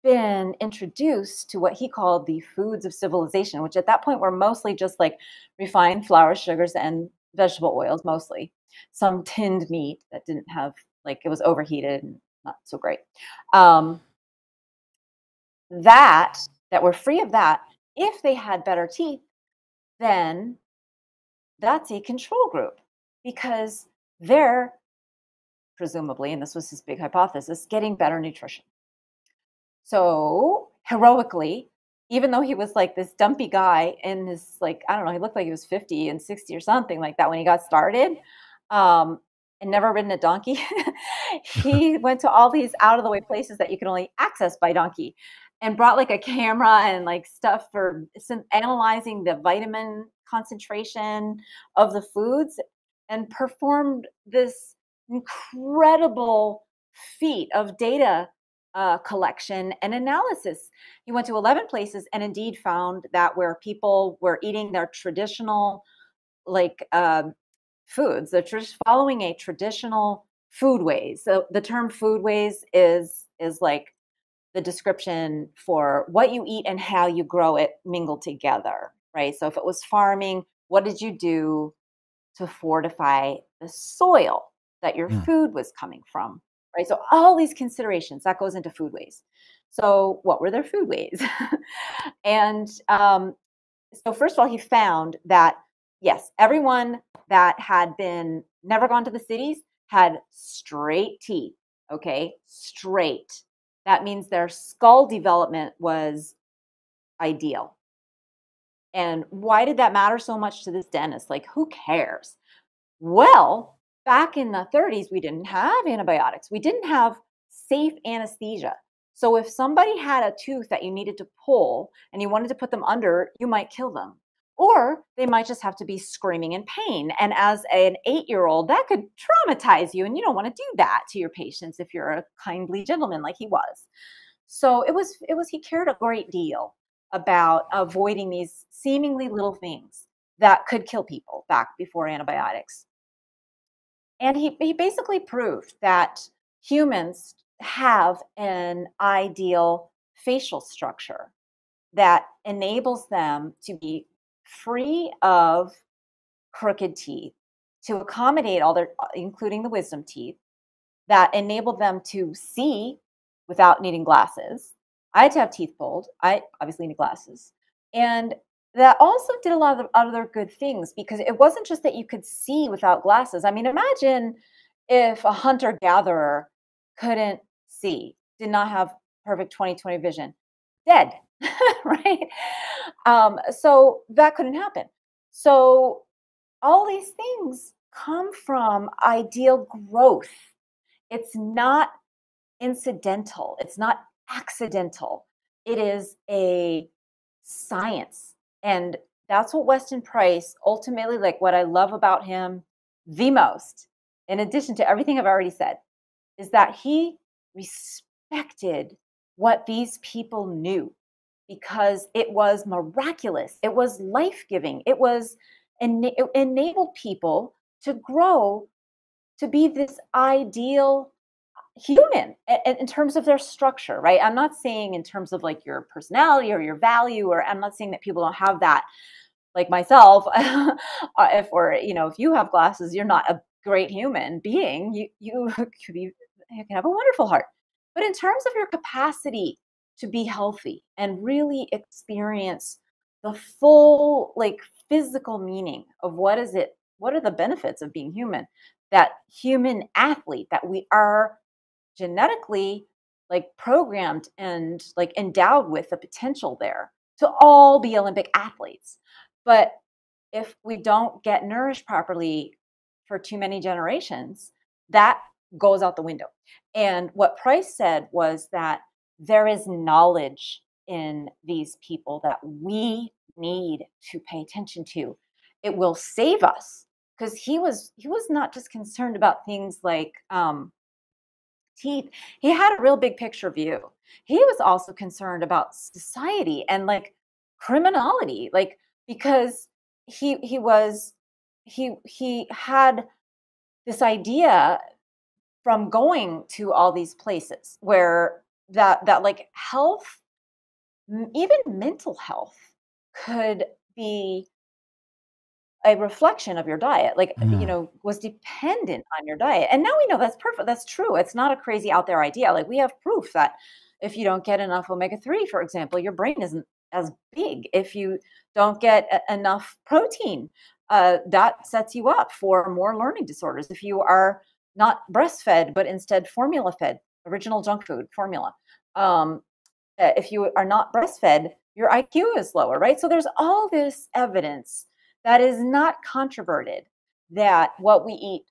been introduced to what he called the foods of civilization, which at that point were mostly just like refined flours, sugars, and vegetable oils, mostly some tinned meat that didn't have like it was overheated and not so great. Um, that that were free of that, if they had better teeth, then that's a control group because they're presumably, and this was his big hypothesis, getting better nutrition. So heroically, even though he was like this dumpy guy in his like I don't know, he looked like he was 50 and 60 or something like that when he got started, um, and never ridden a donkey. he went to all these out of the way places that you can only access by donkey, and brought like a camera and like stuff for analyzing the vitamin concentration of the foods, and performed this incredible feat of data uh, collection and analysis. He went to 11 places and indeed found that where people were eating their traditional, like um, foods, they're just following a traditional foodways. So the term foodways is is like the description for what you eat and how you grow it mingled together, right? So if it was farming, what did you do to fortify the soil that your mm. food was coming from? right? So all these considerations that goes into food foodways. So what were their foodways? and um, so first of all, he found that yes, everyone that had been never gone to the cities had straight teeth. Okay, straight. That means their skull development was ideal. And why did that matter so much to this dentist? Like, who cares? Well, back in the 30s, we didn't have antibiotics. We didn't have safe anesthesia. So if somebody had a tooth that you needed to pull and you wanted to put them under, you might kill them. Or they might just have to be screaming in pain. And as an eight year old, that could traumatize you. And you don't want to do that to your patients if you're a kindly gentleman like he was. So it was, it was, he cared a great deal about avoiding these seemingly little things that could kill people back before antibiotics. And he, he basically proved that humans have an ideal facial structure that enables them to be free of crooked teeth, to accommodate all their, uh, including the wisdom teeth, that enabled them to see without needing glasses. I had to have teeth pulled. I obviously need glasses. And that also did a lot of other good things because it wasn't just that you could see without glasses. I mean, imagine if a hunter gatherer couldn't see, did not have perfect 20/20 vision, dead, right? Um, so that couldn't happen. So all these things come from ideal growth. It's not incidental, it's not accidental. It is a science and that's what Weston Price ultimately, like what I love about him the most, in addition to everything I've already said, is that he respected what these people knew. Because it was miraculous. It was life giving. It was it enabled people to grow to be this ideal human in, in terms of their structure, right? I'm not saying in terms of like your personality or your value, or I'm not saying that people don't have that. Like myself, uh, if or you know, if you have glasses, you're not a great human being. You you could be you can have a wonderful heart. But in terms of your capacity to be healthy and really experience the full like physical meaning of what is it what are the benefits of being human? That human athlete that we are genetically like programmed and like endowed with the potential there to all be olympic athletes. But if we don't get nourished properly for too many generations that goes out the window. And what price said was that there is knowledge in these people that we need to pay attention to. It will save us because he was he was not just concerned about things like um, teeth. He had a real big picture view. He was also concerned about society and like criminality like because he he was he he had this idea from going to all these places where that that like health even mental health could be a reflection of your diet like mm. you know was dependent on your diet. And now we know that's perfect that's true it's not a crazy out there idea like we have proof that if you don't get enough omega-3 for example your brain isn't as big. If you don't get enough protein uh, that sets you up for more learning disorders. If you are not breastfed but instead formula fed original junk food formula um, if you are not breastfed your iq is lower right so there's all this evidence that is not controverted that what we eat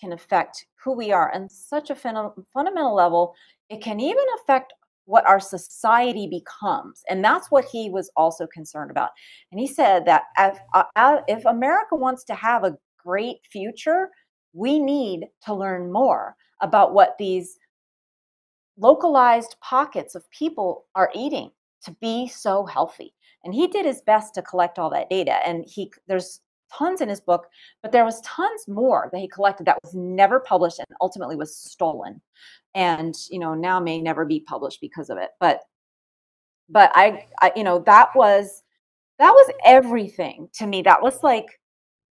can affect who we are on such a fundamental level. It can even affect what our society becomes. And that's what he was also concerned about. And he said that if, uh, if America wants to have a great future, we need to learn more about what these localized pockets of people are eating to be so healthy and he did his best to collect all that data and he there's tons in his book but there was tons more that he collected that was never published and ultimately was stolen and you know now may never be published because of it but but I, I you know that was that was everything to me. That was like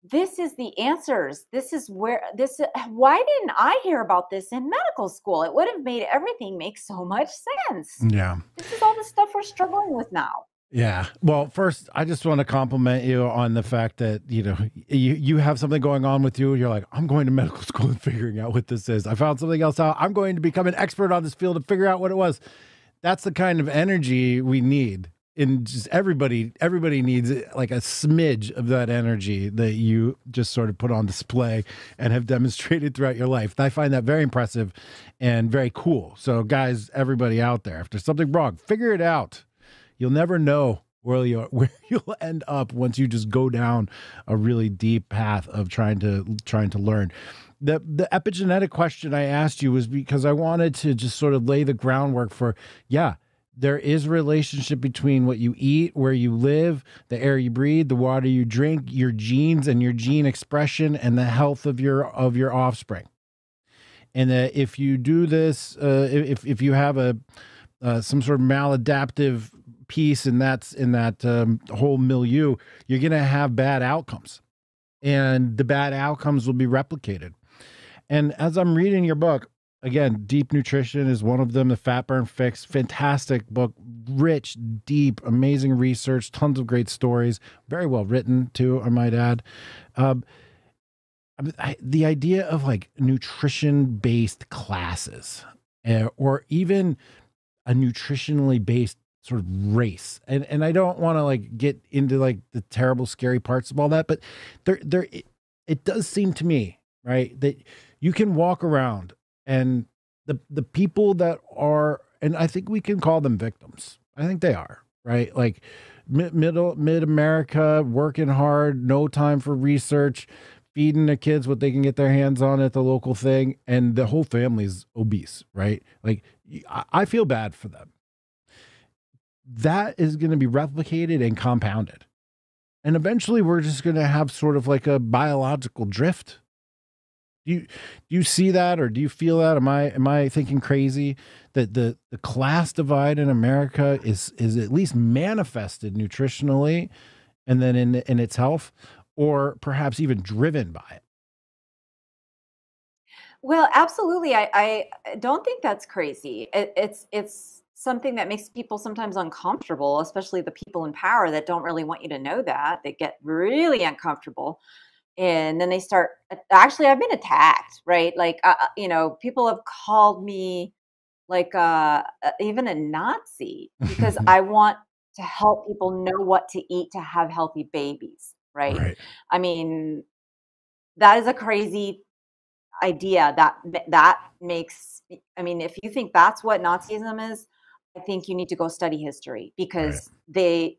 this is the answers this is where this why didn't i hear about this in medical school it would have made everything make so much sense yeah this is all the stuff we're struggling with now yeah. Well, first, I just want to compliment you on the fact that, you know, you, you have something going on with you. You're like, I'm going to medical school and figuring out what this is. I found something else out. I'm going to become an expert on this field and figure out what it was. That's the kind of energy we need. And just everybody, everybody needs like a smidge of that energy that you just sort of put on display and have demonstrated throughout your life. I find that very impressive and very cool. So, guys, everybody out there, if there's something wrong, figure it out you'll never know where you where you'll end up once you just go down a really deep path of trying to trying to learn. The the epigenetic question I asked you was because I wanted to just sort of lay the groundwork for yeah, there is a relationship between what you eat, where you live, the air you breathe, the water you drink, your genes and your gene expression and the health of your of your offspring. And that if you do this, uh, if if you have a uh, some sort of maladaptive piece in that's in that um, whole milieu, you're going to have bad outcomes, and the bad outcomes will be replicated. And as I'm reading your book, again, Deep Nutrition is one of them. The Fat Burn Fix, fantastic book, rich, deep, amazing research, tons of great stories, very well written too. I might add. Um, I, the idea of like nutrition based classes uh, or even a nutritionally based sort of race. And and I don't want to like get into like the terrible scary parts of all that, but there there it, it does seem to me, right, that you can walk around and the the people that are and I think we can call them victims. I think they are, right? Like mid, middle mid America working hard, no time for research, feeding the kids what they can get their hands on at the local thing and the whole family's obese, right? Like I feel bad for them that is going to be replicated and compounded. And eventually we're just going to have sort of like a biological drift. Do you do you see that or do you feel that am I am I thinking crazy that the the class divide in America is is at least manifested nutritionally and then in in its health or perhaps even driven by it? Well, absolutely. I, I don't think that's crazy. It, it's it's something that makes people sometimes uncomfortable, especially the people in power that don't really want you to know that. They get really uncomfortable, and then they start. Actually, I've been attacked, right? Like, uh, uh you know, people have called me like uh, uh even a Nazi because I want to help people know what to eat to have healthy babies, right? Right. I mean, that is a crazy idea that that makes i mean if you think that's what nazism is i think you need to go study history because Right. they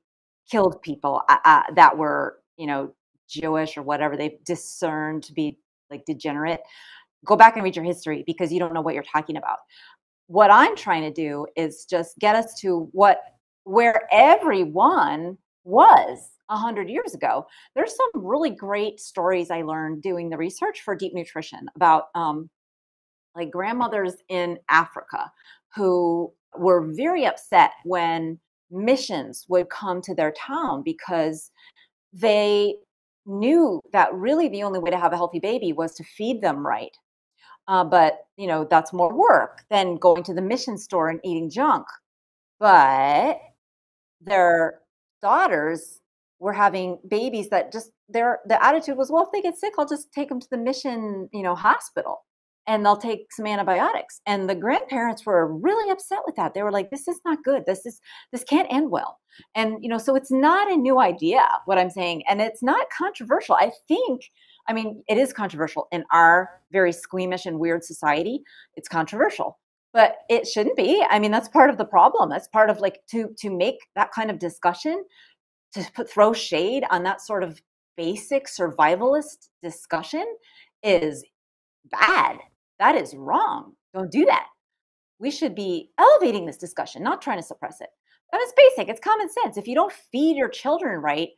killed people uh, uh, that were you know jewish or whatever they discerned to be like degenerate go back and read your history because you don't know what you're talking about what i'm trying to do is just get us to what where everyone was a hundred years ago. There's some really great stories I learned doing the research for deep nutrition about um, like grandmothers in Africa who were very upset when missions would come to their town because they knew that really the only way to have a healthy baby was to feed them right. Uh, but you know that's more work than going to the mission store and eating junk. But their daughters were having babies that just their the attitude was, well, if they get sick, I'll just take them to the mission, you know, hospital and they'll take some antibiotics. And the grandparents were really upset with that. They were like, this is not good. This is this can't end well. And you know, so it's not a new idea, what I'm saying. And it's not controversial. I think, I mean, it is controversial in our very squeamish and weird society. It's controversial. But it shouldn't be. I mean, that's part of the problem. That's part of like to to make that kind of discussion to put throw shade on that sort of basic survivalist discussion is bad. That is wrong. Don't do that. We should be elevating this discussion, not trying to suppress it. That is basic. It's common sense. If you don't feed your children right,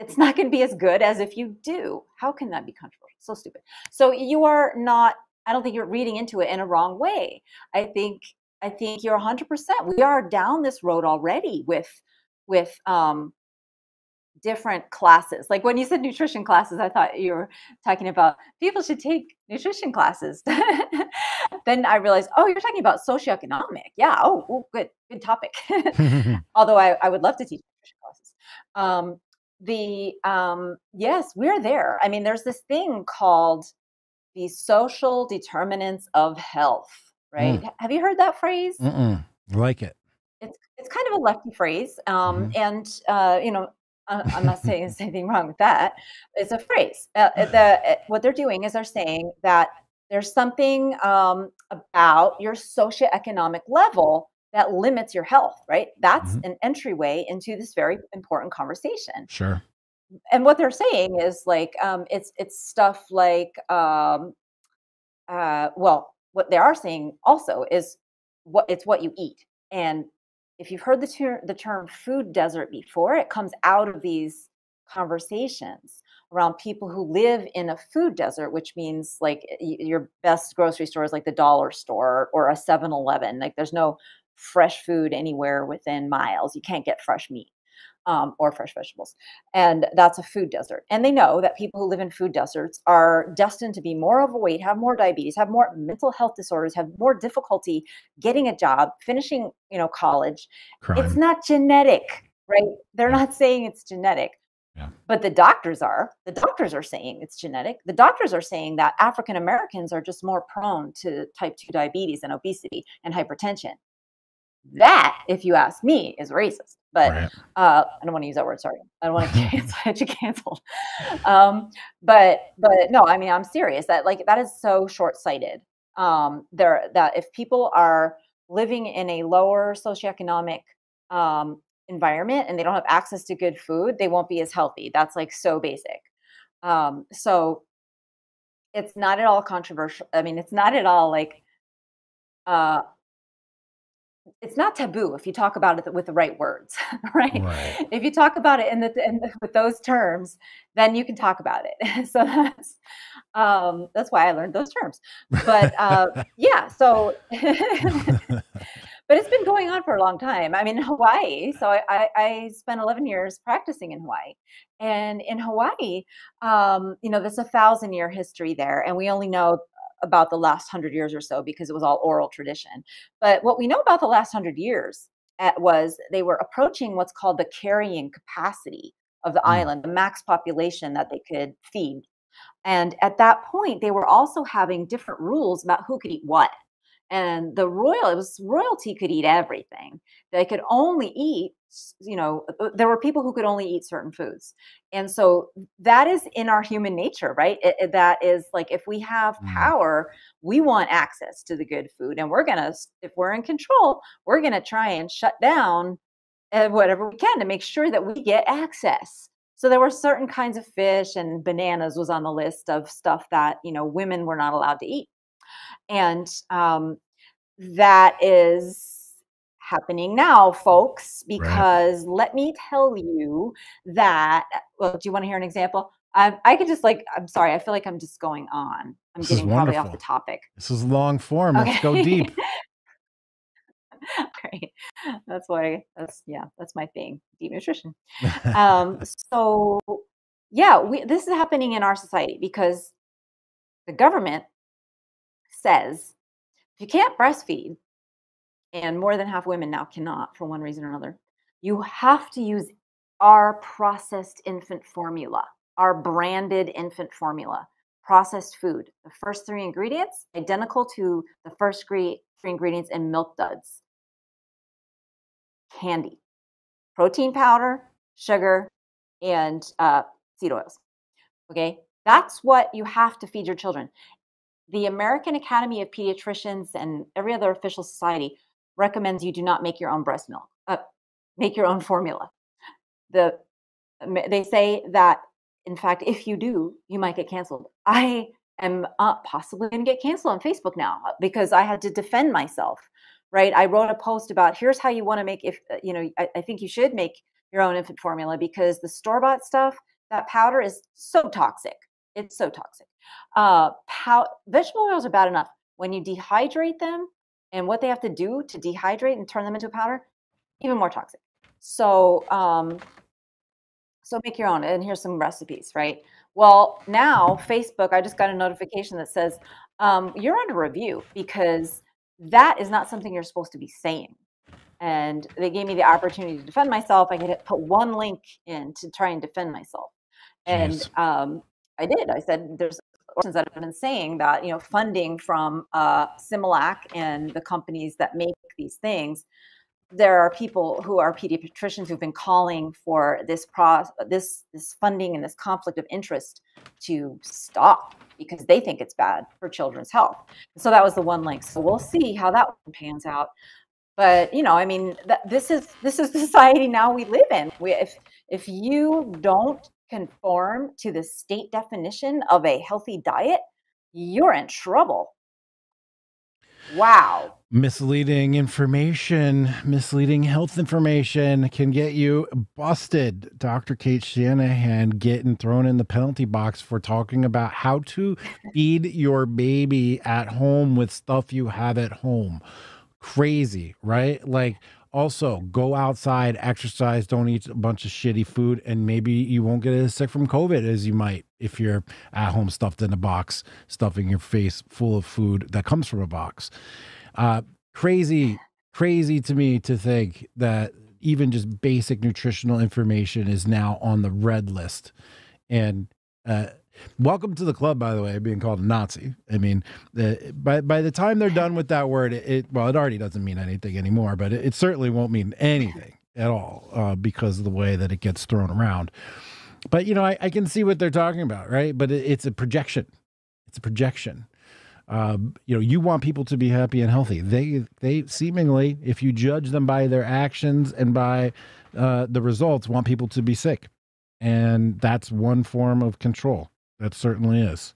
it's not going to be as good as if you do. How can that be controversial? So stupid. So you are not. I don't think you're reading into it in a wrong way. I think. I think you're 100%. We are down this road already with with um, different classes. Like when you said nutrition classes, I thought you were talking about people should take nutrition classes. then I realized, oh, you're talking about socioeconomic. Yeah. Oh, oh good, good topic. Although I, I would love to teach nutrition classes. Um, the um, yes, we're there. I mean, there's this thing called the social determinants of health. Right? Mm. Have you heard that phrase? Mm-mm. Like it. It's it's kind of a lefty phrase, um, Mhm. and uh, you know, I'm not saying there's anything wrong with that. It's a phrase. Uh, uh, the uh, what they're doing is they're saying that there's something um, about your socioeconomic level that limits your health. Right? That's Mhm. an entryway into this very important conversation. Sure. And what they're saying is like um, it's it's stuff like um, uh, well, what they are saying also is what it's what you eat. And if you've heard the term the term food desert before, it comes out of these conversations around people who live in a food desert, which means like your best grocery store is like the dollar store or a Seven Eleven. Like there's no fresh food anywhere within miles. You can't get fresh meat um, or fresh vegetables. And that's a food desert. And they know that people who live in food deserts are destined to be more overweight, have more diabetes, have more mental health disorders, have more difficulty getting a job, finishing, you know, college. It's not genetic, right? They're Yeah. not saying it's genetic. Yeah. But the doctors are. The doctors are saying it's genetic. The doctors are saying that African Americans are just more prone to type 2 diabetes and obesity and hypertension. That, if you ask me, is racist. But Right. uh, I don't want to use that word. Sorry, I don't want to cancel get you canceled. Um, but but no, I mean I'm serious. That like that is so short sighted. Um, there that if people are living in a lower socioeconomic um, environment and they don't have access to good food, they won't be as healthy. That's like so basic. Um, so it's not at all controversial. I mean, it's not at all like uh, it's not taboo if you talk about it with the right words, right? right. If you talk about it in the, in the, with those terms, then you can talk about it. so that's um, that's why I learned those terms. But uh, yeah, so but it's been going on for a long time. I'm in Hawaii, so I, I, I spent 11 years practicing in Hawaii, and in Hawaii, um, you know, there's a thousand year history there, and we only know about the last hundred years or so because it was all oral tradition. But what we know about the last hundred years at, was they were approaching what's called the carrying capacity of the mm. island, the max population that they could feed. And at that point, they were also having different rules about who could eat what and the royal it was royalty could eat everything they could only eat you know uh, there were people who could only eat certain foods. And so that is in our human nature right? It, it, that is like if we have mm. power we want access to the good food and we're gonna if we're in control we're gonna try and shut down uh, whatever we can to make sure that we get access. So there were certain kinds of fish and bananas was on the list of stuff that you know women were not allowed to eat. And um, that is happening now, folks, because right. let me tell you that. Well, do you want to hear an example? I, I could just like, I'm sorry, I feel like I'm just going on. I'm this getting probably off the topic. This is long form. Okay. Let's go deep. Great. That's why that's yeah, that's my thing, deep nutrition. um, so yeah, we this is happening in our society because the government says if you can't breastfeed, and more than half women now cannot for one reason or another, you have to use our processed infant formula, our branded infant formula, processed food. The first three ingredients identical to the first three ingredients in milk duds. Candy, protein powder, sugar, and uh, seed oils. Okay, that's what you have to feed your children the American Academy of Pediatricians and every other official society recommends you do not make your own breast milk, uh, make your own formula. The they say that in fact, if you do, you might get canceled. I am uh, possibly going to get canceled on Facebook now uh, because I had to defend myself. Right? I wrote a post about here's how you want to make if uh, you know. I, I think you should make your own infant formula because the store bought stuff, that powder is so toxic. It's so toxic. Uh, pow- vegetable oils are bad enough. When you dehydrate them and what they have to do to dehydrate and turn them into a powder, even more toxic. So, um, so make your own. And here's some recipes, right? Well, now Facebook, I just got a notification that says um, you're under review because that is not something you're supposed to be saying. And they gave me the opportunity to defend myself. I could put one link in to try and defend myself. And um, I did. I said there's that have been saying that you know funding from uh, Similac and the companies that make these things. There are people who are pediatricians who've been calling for this pro this this funding and this conflict of interest to stop because they think it's bad for children's health. So that was the one link. So we'll see how that one pans out. But you know, I mean, th- this is this is the society now we live in. We, if if you don't conform to the state definition of a healthy diet, you're in trouble. Wow. Misleading information, misleading health information can get you busted. Dr. Cate Shanahan getting thrown in the penalty box for talking about how to feed your baby at home with stuff you have at home. Crazy, right? Like, also go outside exercise don't eat a bunch of shitty food and maybe you won't get as sick from covid as you might if you're at home stuffed in a box stuffing your face full of food that comes from a box. Uh, crazy crazy to me to think that even just basic nutritional information is now on the red list. And uh, Welcome to the club, by the way, being called a Nazi. I mean, the, by by the time they're done with that word, it, it well, it already doesn't mean anything anymore, but it, it certainly won't mean anything at all uh, because of the way that it gets thrown around. But you know, I, I can see what they're talking about, right? But it, it's a projection. It's a projection. Um, you know, you want people to be happy and healthy. They they seemingly, if you judge them by their actions and by uh, the results, want people to be sick, and that's one form of control. That certainly is.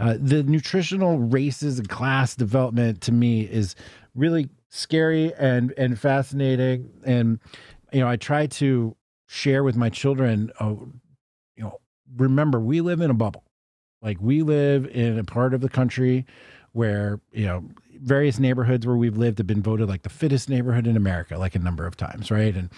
Uh, the nutritional races and class development to me is really scary and and fascinating. And you know, I try to share with my children. Uh, you know, remember we live in a bubble. Like we live in a part of the country where you know various neighborhoods where we've lived have been voted like the fittest neighborhood in America, like a number of times, right? And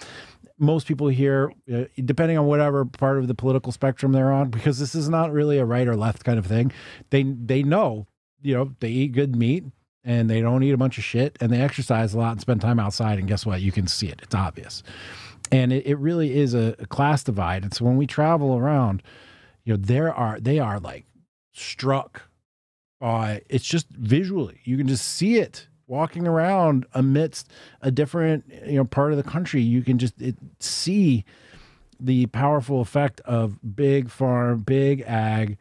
most people here, uh, depending on whatever part of the political spectrum they're on, because this is not really a right or left kind of thing, they they know, you know, they eat good meat and they don't eat a bunch of shit and they exercise a lot and spend time outside. And guess what? You can see it; it's obvious, and it, it really is a, a class divide. And so when we travel around, you know, there are they are like struck by it's just visually you can just see it walking around amidst a different you know part of the country you can just it, see the powerful effect of big pharm big ag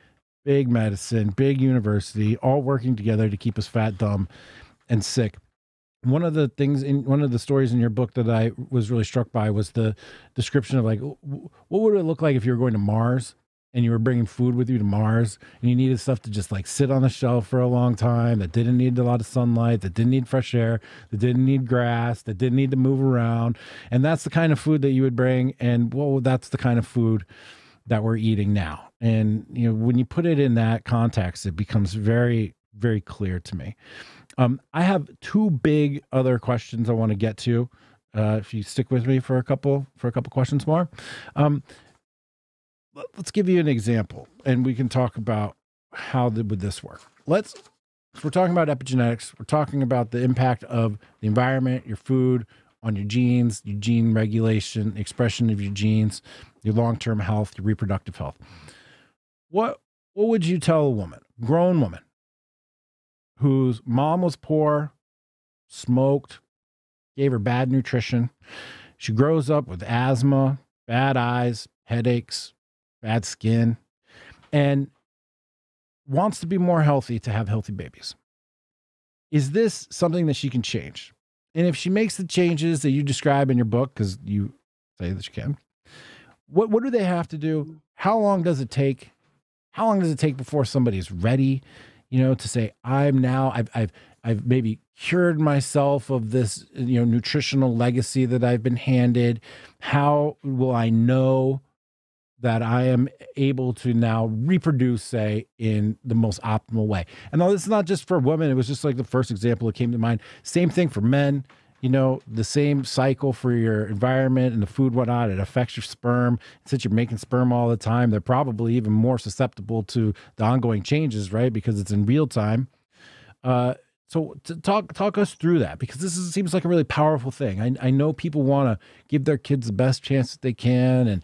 big medicine big university all working together to keep us fat dumb and sick. One of the things in one of the stories in your book that i was really struck by was the description of like what would it look like if you were going to mars and you were bringing food with you to Mars and you needed stuff to just like sit on the shelf for a long time that didn't need a lot of sunlight, that didn't need fresh air, that didn't need grass, that didn't need to move around. And that's the kind of food that you would bring. And well, that's the kind of food that we're eating now. And you know, when you put it in that context, it becomes very, very clear to me. Um, I have two big other questions I want to get to. Uh, if you stick with me for a couple for a couple questions more. Um, let's give you an example and we can talk about how the, would this work. Let's we're talking about epigenetics. We're talking about the impact of the environment, your food, on your genes, your gene regulation, expression of your genes, your long-term health, your reproductive health. What what would you tell a woman, grown woman, whose mom was poor, smoked, gave her bad nutrition. She grows up with asthma, bad eyes, headaches, bad skin, and wants to be more healthy to have healthy babies. Is this something that she can change? And if she makes the changes that you describe in your book, because you say that you can, what what do they have to do? How long does it take? How long does it take before somebody's ready, you know, to say, I'm now, I've I've I've maybe cured myself of this, you know, nutritional legacy that I've been handed. How will I know that I am able to now reproduce, say, in the most optimal way. And now this is not just for women, it was just like the first example that came to mind. Same thing for men. You know, the same cycle for your environment and the food, whatnot, it affects your sperm. Since you're making sperm all the time, they're probably even more susceptible to the ongoing changes, right? Because it's in real time. Uh, so talk talk us through that because this is, seems like a really powerful thing. I, I know people want to give their kids the best chance that they can, and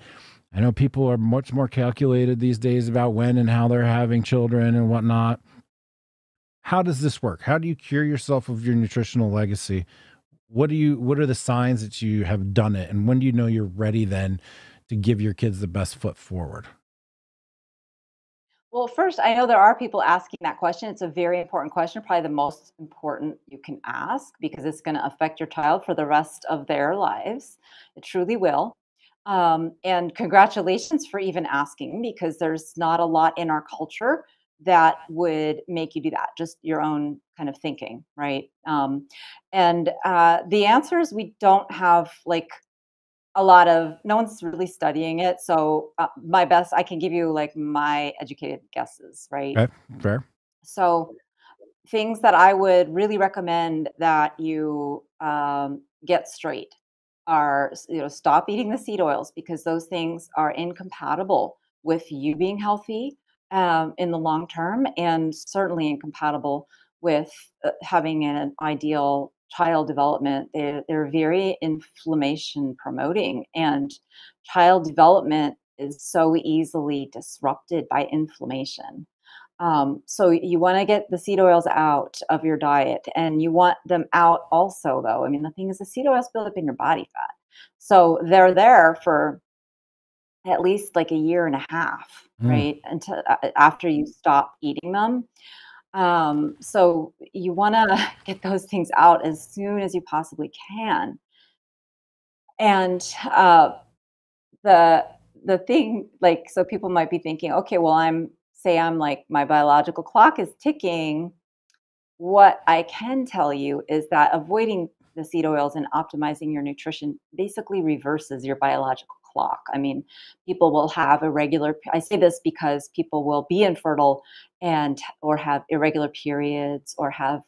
I know people are much more calculated these days about when and how they're having children and whatnot. How does this work? How do you cure yourself of your nutritional legacy? What do you what are the signs that you have done it and when do you know you're ready then to give your kids the best foot forward? Well, first, I know there are people asking that question. It's a very important question, probably the most important you can ask because it's going to affect your child for the rest of their lives. It truly will. Um, and congratulations for even asking because there's not a lot in our culture that would make you do that, just your own kind of thinking, right? Um, and uh, the answer is we don't have like a lot of, no one's really studying it. So uh, my best, I can give you like my educated guesses, right? Okay, fair. So things that I would really recommend that you um, get straight are you know stop eating the seed oils because those things are incompatible with you being healthy um, in the long term and certainly incompatible with uh, having an ideal child development. They're, they're very inflammation promoting and child development is so easily disrupted by inflammation um, so you want to get the seed oils out of your diet and you want them out also though. I mean, the thing is the seed oils build up in your body fat. So they're there for at least like a year and a half, mm. right? Until uh, after you stop eating them. Um, so you want to get those things out as soon as you possibly can. And uh, the the thing like so people might be thinking okay well i'm say I'm like my biological clock is ticking, what I can tell you is that avoiding the seed oils and optimizing your nutrition basically reverses your biological clock. I mean, people will have irregular I say this because people will be infertile and or have irregular periods or have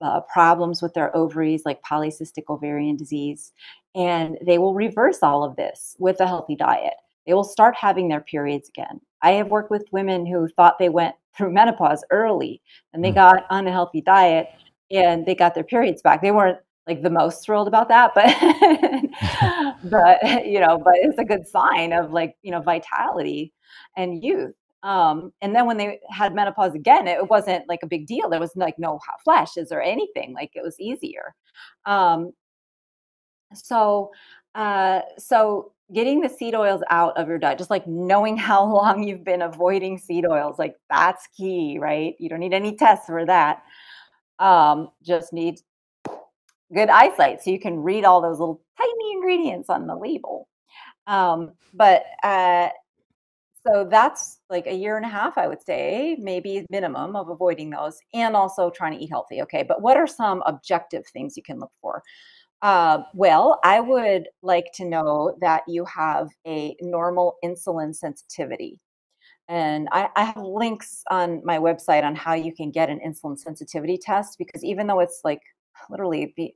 uh, problems with their ovaries like polycystic ovarian disease and they will reverse all of this with a healthy diet. They will start having their periods again. I have worked with women who thought they went through menopause early and they mm. got on a healthy diet and they got their periods back. They weren't like the most thrilled about that, but but you know, but it's a good sign of like, you know, vitality and youth. Um, and then when they had menopause again, it wasn't like a big deal. There was like no hot flashes or anything. Like it was easier. Um, so uh, so getting the seed oils out of your diet, just like knowing how long you've been avoiding seed oils, like that's key, right? You don't need any tests for that. Um, just need good eyesight so you can read all those little tiny ingredients on the label. Um, but uh, so that's like a year and a half, I would say, maybe minimum of avoiding those and also trying to eat healthy. Okay. But what are some objective things you can look for? Uh, well, I would like to know that you have a normal insulin sensitivity. And I, I, have links on my website on how you can get an insulin sensitivity test because even though it's like literally the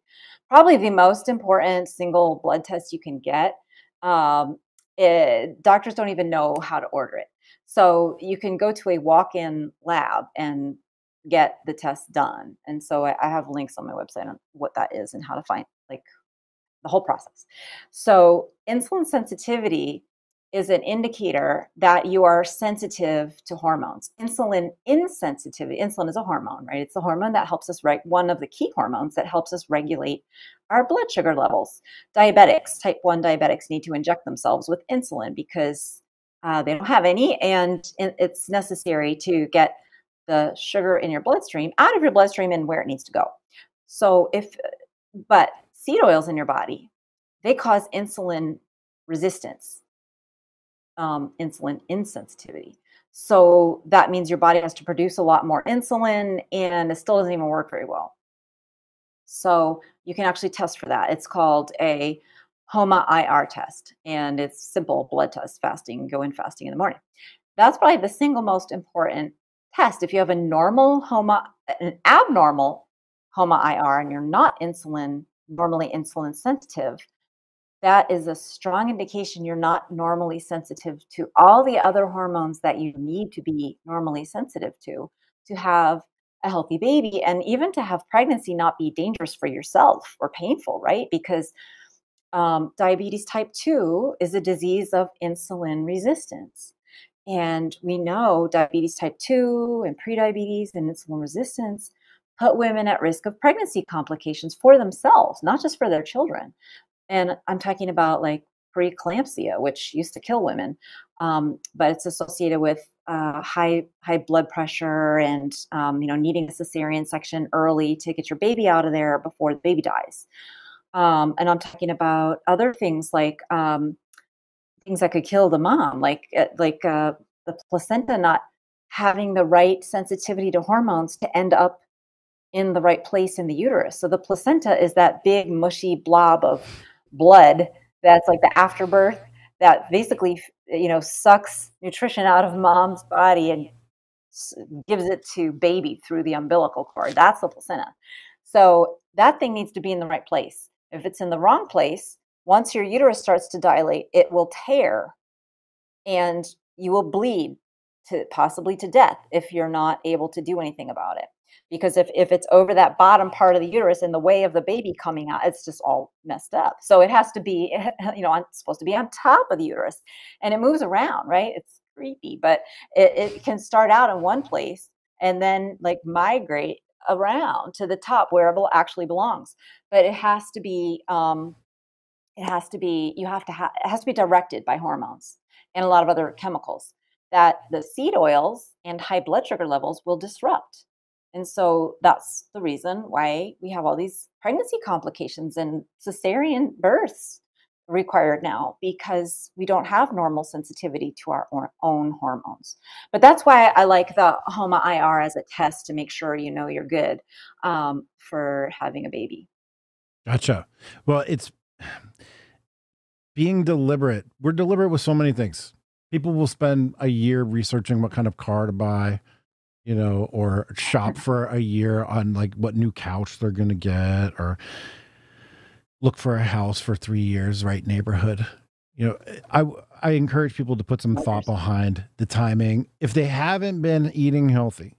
probably the most important single blood test you can get, um, it, doctors don't even know how to order it. So you can go to a walk-in lab and get the test done. And so I, I have links on my website on what that is and how to find like the whole process. So insulin sensitivity is an indicator that you are sensitive to hormones. Insulin insensitivity, insulin is a hormone, right? It's the hormone that helps us, right? One of the key hormones that helps us regulate our blood sugar levels. Diabetics, type 1 diabetics, need to inject themselves with insulin because uh, they don't have any, and it's necessary to get the sugar in your bloodstream out of your bloodstream and where it needs to go. So if, but seed oils in your body, they cause insulin resistance, um, insulin insensitivity. So that means your body has to produce a lot more insulin and it still doesn't even work very well. So you can actually test for that. It's called a HOMA IR test and it's simple blood test fasting, go in fasting in the morning. That's probably the single most important test. If you have a normal HOMA, an abnormal HOMA IR and you're not insulin normally insulin sensitive, that is a strong indication you're not normally sensitive to all the other hormones that you need to be normally sensitive to to have a healthy baby and even to have pregnancy not be dangerous for yourself or painful, right? Because um, diabetes type 2 is a disease of insulin resistance. And we know diabetes type 2 and prediabetes and insulin resistance put women at risk of pregnancy complications for themselves, not just for their children. And I'm talking about like preeclampsia, which used to kill women, um, but it's associated with uh, high high blood pressure and um, you know needing a cesarean section early to get your baby out of there before the baby dies. Um, and I'm talking about other things like um, things that could kill the mom, like uh, like uh, the placenta not having the right sensitivity to hormones to end up in the right place in the uterus. So the placenta is that big mushy blob of blood that's like the afterbirth that basically you know sucks nutrition out of mom's body and gives it to baby through the umbilical cord. That's the placenta. So that thing needs to be in the right place. If it's in the wrong place, once your uterus starts to dilate, it will tear and you will bleed to possibly to death if you're not able to do anything about it because if, if it's over that bottom part of the uterus in the way of the baby coming out it's just all messed up. So it has to be you know it's supposed to be on top of the uterus and it moves around right? It's creepy but it, it can start out in one place and then like migrate around to the top where it actually belongs. But it has to be um it has to be you have to have it has to be directed by hormones and a lot of other chemicals that the seed oils and high blood sugar levels will disrupt and so that's the reason why we have all these pregnancy complications and cesarean births required now because we don't have normal sensitivity to our own hormones. But that's why I like the HOMA IR as a test to make sure you know you're good um, for having a baby. Gotcha. Well, it's being deliberate. We're deliberate with so many things. People will spend a year researching what kind of car to buy, you know, or shop mm-hmm. for a year on like what new couch they're going to get or look for a house for 3 years, right neighborhood. You know, I I encourage people to put some thought behind the timing. If they haven't been eating healthy,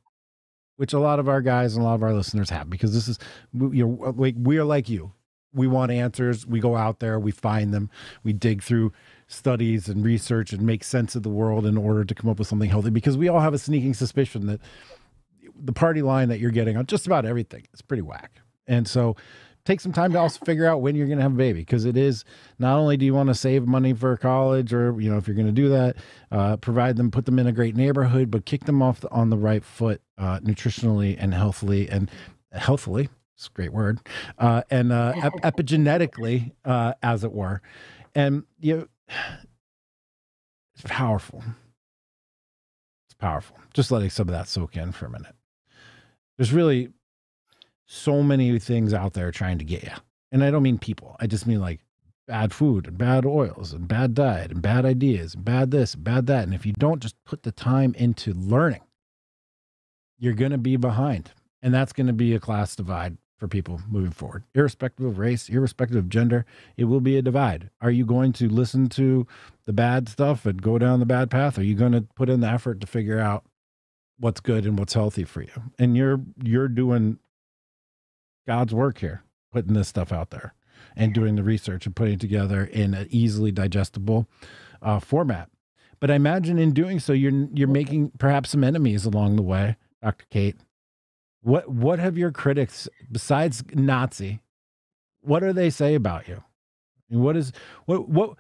which a lot of our guys and a lot of our listeners have, because this is, you know, like we are like you. We want answers. We go out there, we find them, we dig through studies and research and make sense of the world in order to come up with something healthy. Because we all have a sneaking suspicion that the party line that you're getting on just about everything is pretty whack. And so take some time to also figure out when you're going to have a baby because it is not only do you want to save money for college or you know if you're going to do that uh, provide them put them in a great neighborhood but kick them off the, on the right foot uh, nutritionally and healthily and healthily it's a great word uh, and uh, ep- epigenetically uh, as it were and you know it's powerful it's powerful just letting some of that soak in for a minute there's really so many things out there trying to get you. And I don't mean people. I just mean like bad food and bad oils and bad diet and bad ideas and bad this and bad that. And if you don't just put the time into learning, you're going to be behind. And that's going to be a class divide for people moving forward, irrespective of race, irrespective of gender. It will be a divide. Are you going to listen to the bad stuff and go down the bad path? Are you going to put in the effort to figure out what's good and what's healthy for you? And you're you're doing God's work here, putting this stuff out there and doing the research and putting it together in an easily digestible uh, format. But I imagine in doing so, you're you're making perhaps some enemies along the way, Dr. Cate. What what have your critics, besides Nazi, what do they say about you? What is what what?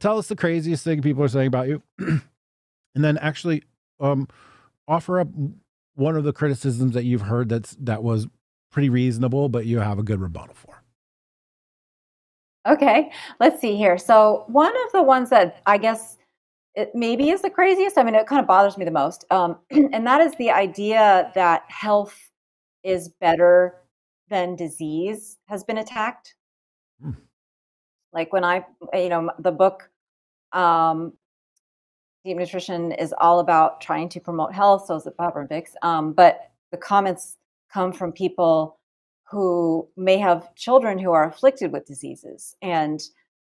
tell us the craziest thing people are saying about you, and then actually um, offer up one of the criticisms that you've heard that's that was pretty reasonable, but you have a good rebuttal for. Okay, let's see here. So one of the ones that I guess it maybe is the craziest. I mean, it kind of bothers me the most, um, and that is the idea that health is better than disease has been attacked. Hmm. Like when I, you know, the book um, Deep Nutrition is all about trying to promote health. So is the Pepper Um, but the comments come from people who may have children who are afflicted with diseases and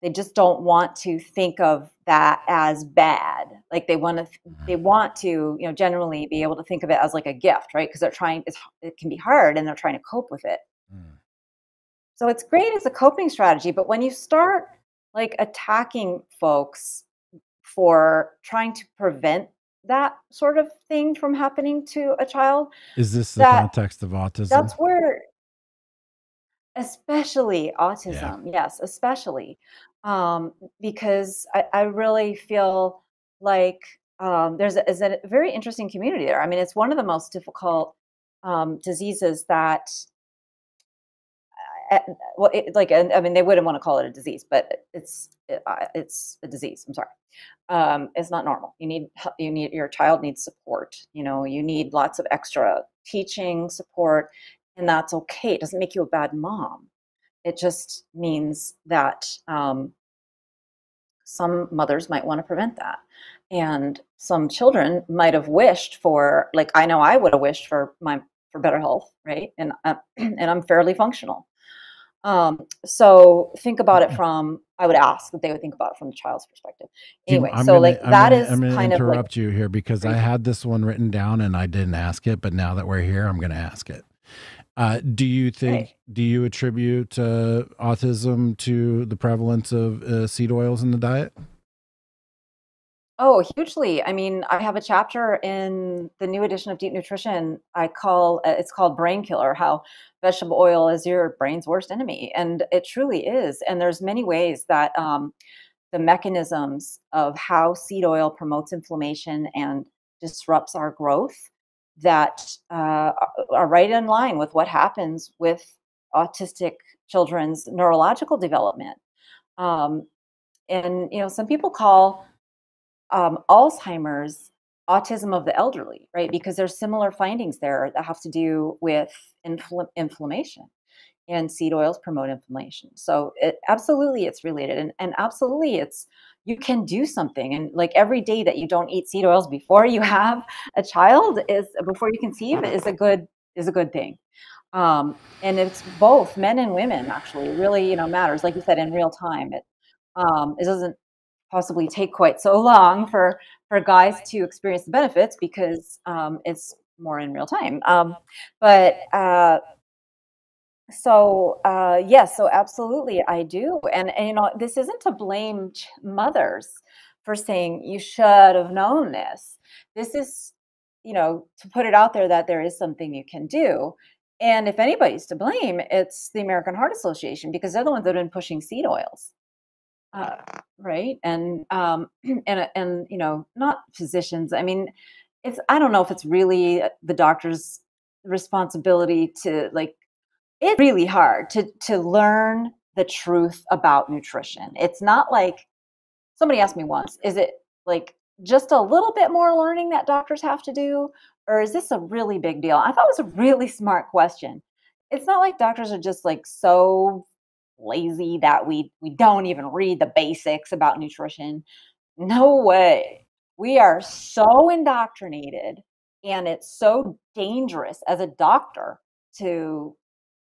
they just don't want to think of that as bad like they want to they mm-hmm. want to you know generally be able to think of it as like a gift right because they're trying it can be hard and they're trying to cope with it mm. so it's great as a coping strategy but when you start like attacking folks for trying to prevent that sort of thing from happening to a child. Is this the context of autism? That's where, especially autism, yeah. yes, especially, um, because I, I, really feel like um, there's a, is a very interesting community there. I mean, it's one of the most difficult um, diseases that uh, well, it, like I mean, they wouldn't want to call it a disease, but it's it, uh, it's a disease. I'm sorry, um, it's not normal. You need you need your child needs support. You know, you need lots of extra teaching support, and that's okay. It doesn't make you a bad mom. It just means that um, some mothers might want to prevent that, and some children might have wished for, like I know I would have wished for my for better health, right? And uh, and I'm fairly functional um, so think about it from, I would ask that they would think about it from the child's perspective. Anyway, I'm so gonna, like I'm that gonna, is I'm gonna kind interrupt of like, you here because I had this one written down and I didn't ask it, but now that we're here, I'm going to ask it. Uh, do you think, right. do you attribute uh, autism to the prevalence of uh, seed oils in the diet? Oh, hugely. I mean, I have a chapter in the new edition of Deep Nutrition. I call uh, it's called Brain Killer, how vegetable oil is your brain's worst enemy. And it truly is. And there's many ways that um, the mechanisms of how seed oil promotes inflammation and disrupts our growth that uh, are right in line with what happens with autistic children's neurological development. Um, and, you know, some people call um, Alzheimer's autism of the elderly, right? Because there's similar findings there that have to do with infl- inflammation. and seed oils promote inflammation. So it absolutely it's related and, and absolutely it's you can do something and like every day that you don't eat seed oils before you have a child is before you conceive is a good is a good thing. Um, and it's both men and women actually really you know matters like you said in real time. It um, it doesn't possibly take quite so long for for guys to experience the benefits because um, it's more in real time. Um, but uh, so uh, yes so absolutely i do and, and you know this isn't to blame mothers for saying you should have known this. This is you know to put it out there that there is something you can do and if anybody's to blame it's the american heart association because they're the ones that have been pushing seed oils uh, right? And um and and you know not physicians i mean it's i don't know if it's really the doctor's responsibility to like it's really hard to to learn the truth about nutrition. It's not like somebody asked me once, is it like just a little bit more learning that doctors have to do or is this a really big deal? I thought it was a really smart question. It's not like doctors are just like so lazy that we we don't even read the basics about nutrition. No way. We are so indoctrinated and it's so dangerous as a doctor to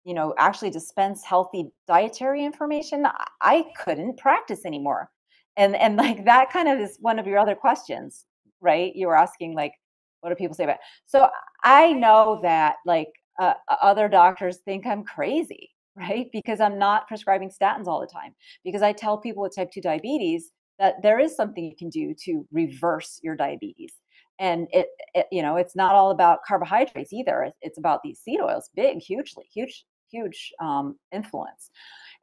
you know, actually dispense healthy dietary information, I couldn't practice anymore. And and like that kind of is one of your other questions, right? You were asking like, what do people say about? It? So I know that like uh, other doctors think I'm crazy, right? Because I'm not prescribing statins all the time. Because I tell people with type two diabetes that there is something you can do to reverse your diabetes and it, it, you know it's not all about carbohydrates either it's about these seed oils big hugely huge huge um, influence.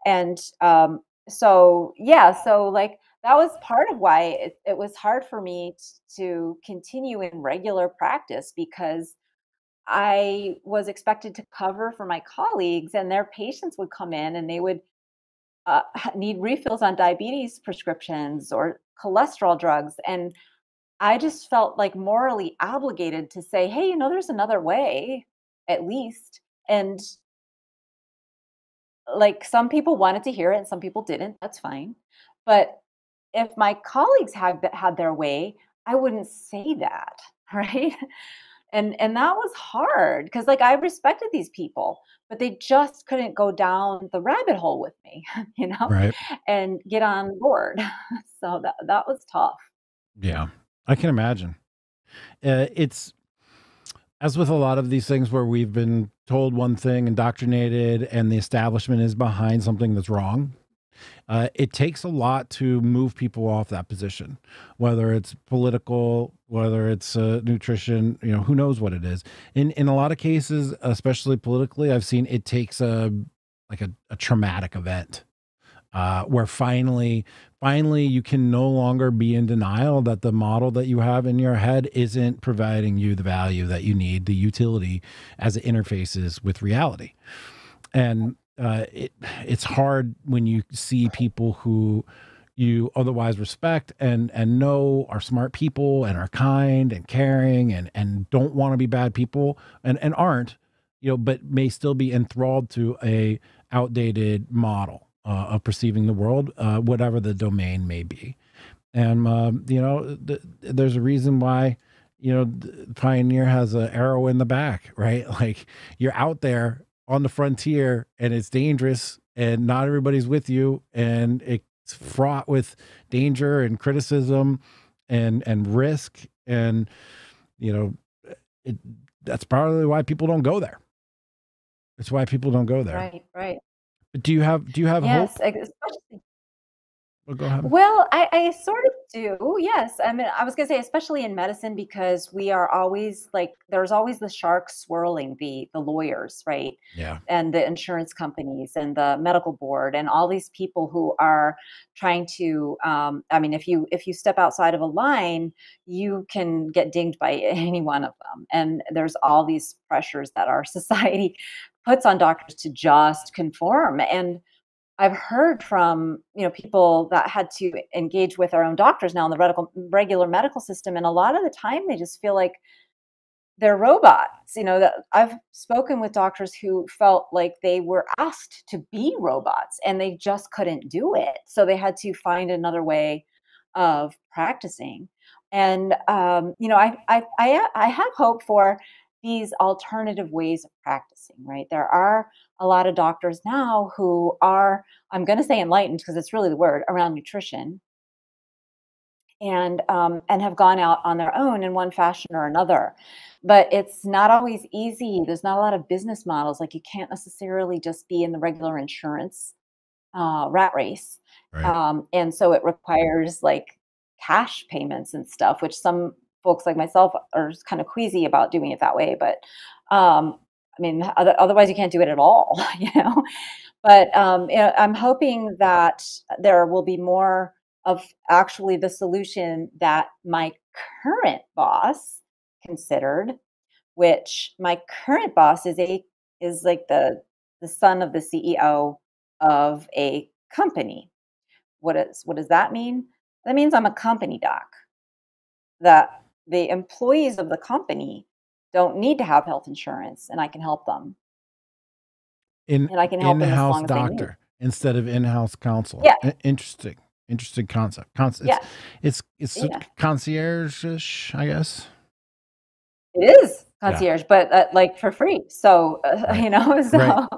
And um, so, yeah, so like that was part of why it, it was hard for me to continue in regular practice because I was expected to cover for my colleagues, and their patients would come in and they would uh, need refills on diabetes prescriptions or cholesterol drugs. And I just felt like morally obligated to say, hey, you know, there's another way, at least. And like some people wanted to hear it and some people didn't. That's fine. But if my colleagues had had their way, I wouldn't say that, right? And and that was hard because like I respected these people, but they just couldn't go down the rabbit hole with me, you know, right. and get on board. So that that was tough. Yeah, I can imagine. Uh, it's as with a lot of these things where we've been told one thing, indoctrinated, and the establishment is behind something that's wrong, uh, it takes a lot to move people off that position, whether it's political, whether it's uh, nutrition, you know, who knows what it is. In in a lot of cases, especially politically, I've seen it takes a like a, a traumatic event uh, where finally finally you can no longer be in denial that the model that you have in your head isn't providing you the value that you need the utility as it interfaces with reality. And uh, it it's hard when you see people who you otherwise respect and and know are smart people and are kind and caring and and don't want to be bad people and and aren't you know but may still be enthralled to a outdated model uh, of perceiving the world, uh, whatever the domain may be. And um, you know, th- there's a reason why you know Pioneer has an arrow in the back, right? Like you're out there on the frontier, and it's dangerous, and not everybody's with you, and it's fraught with danger and criticism, and and risk, and you know, it, that's probably why people don't go there. It's why people don't go there. Right, right. Do you have do you have hope? Yes, especially Well, go ahead. well, I, I sort of do. Yes. I mean, I was going to say, especially in medicine, because we are always like, there's always the sharks swirling the the lawyers, right? Yeah. And the insurance companies and the medical board and all these people who are trying to. Um, I mean, if you if you step outside of a line, you can get dinged by any one of them. And there's all these pressures that our society puts on doctors to just conform and I've heard from you know people that had to engage with our own doctors now in the regular medical system, and a lot of the time they just feel like they're robots. You know, that I've spoken with doctors who felt like they were asked to be robots and they just couldn't do it. So they had to find another way of practicing. And um, you know, I, I I I have hope for these alternative ways of practicing. Right, there are a lot of doctors now who are I'm going to say enlightened because it's really the word around nutrition and um, and have gone out on their own in one fashion or another. But it's not always easy. There's not a lot of business models. Like you can't necessarily just be in the regular insurance uh, rat race, right. um, and so it requires like cash payments and stuff, which some folks like myself are kind of queasy about doing it that way. But um, I mean, otherwise you can't do it at all, you know. But um, I'm hoping that there will be more of actually the solution that my current boss considered which my current boss is a is like the the son of the CEO of a company. What is what does that mean? That means I'm a company doc. That the employees of the company don't need to have health insurance and I can help them. In and I can help in-house doctor instead of in-house counsel. Yeah. Interesting. Interesting concept. Con- yeah. It's it's, it's yeah. concierge-ish, I guess. It is concierge, yeah. but uh, like for free. So uh, right. you know, so right.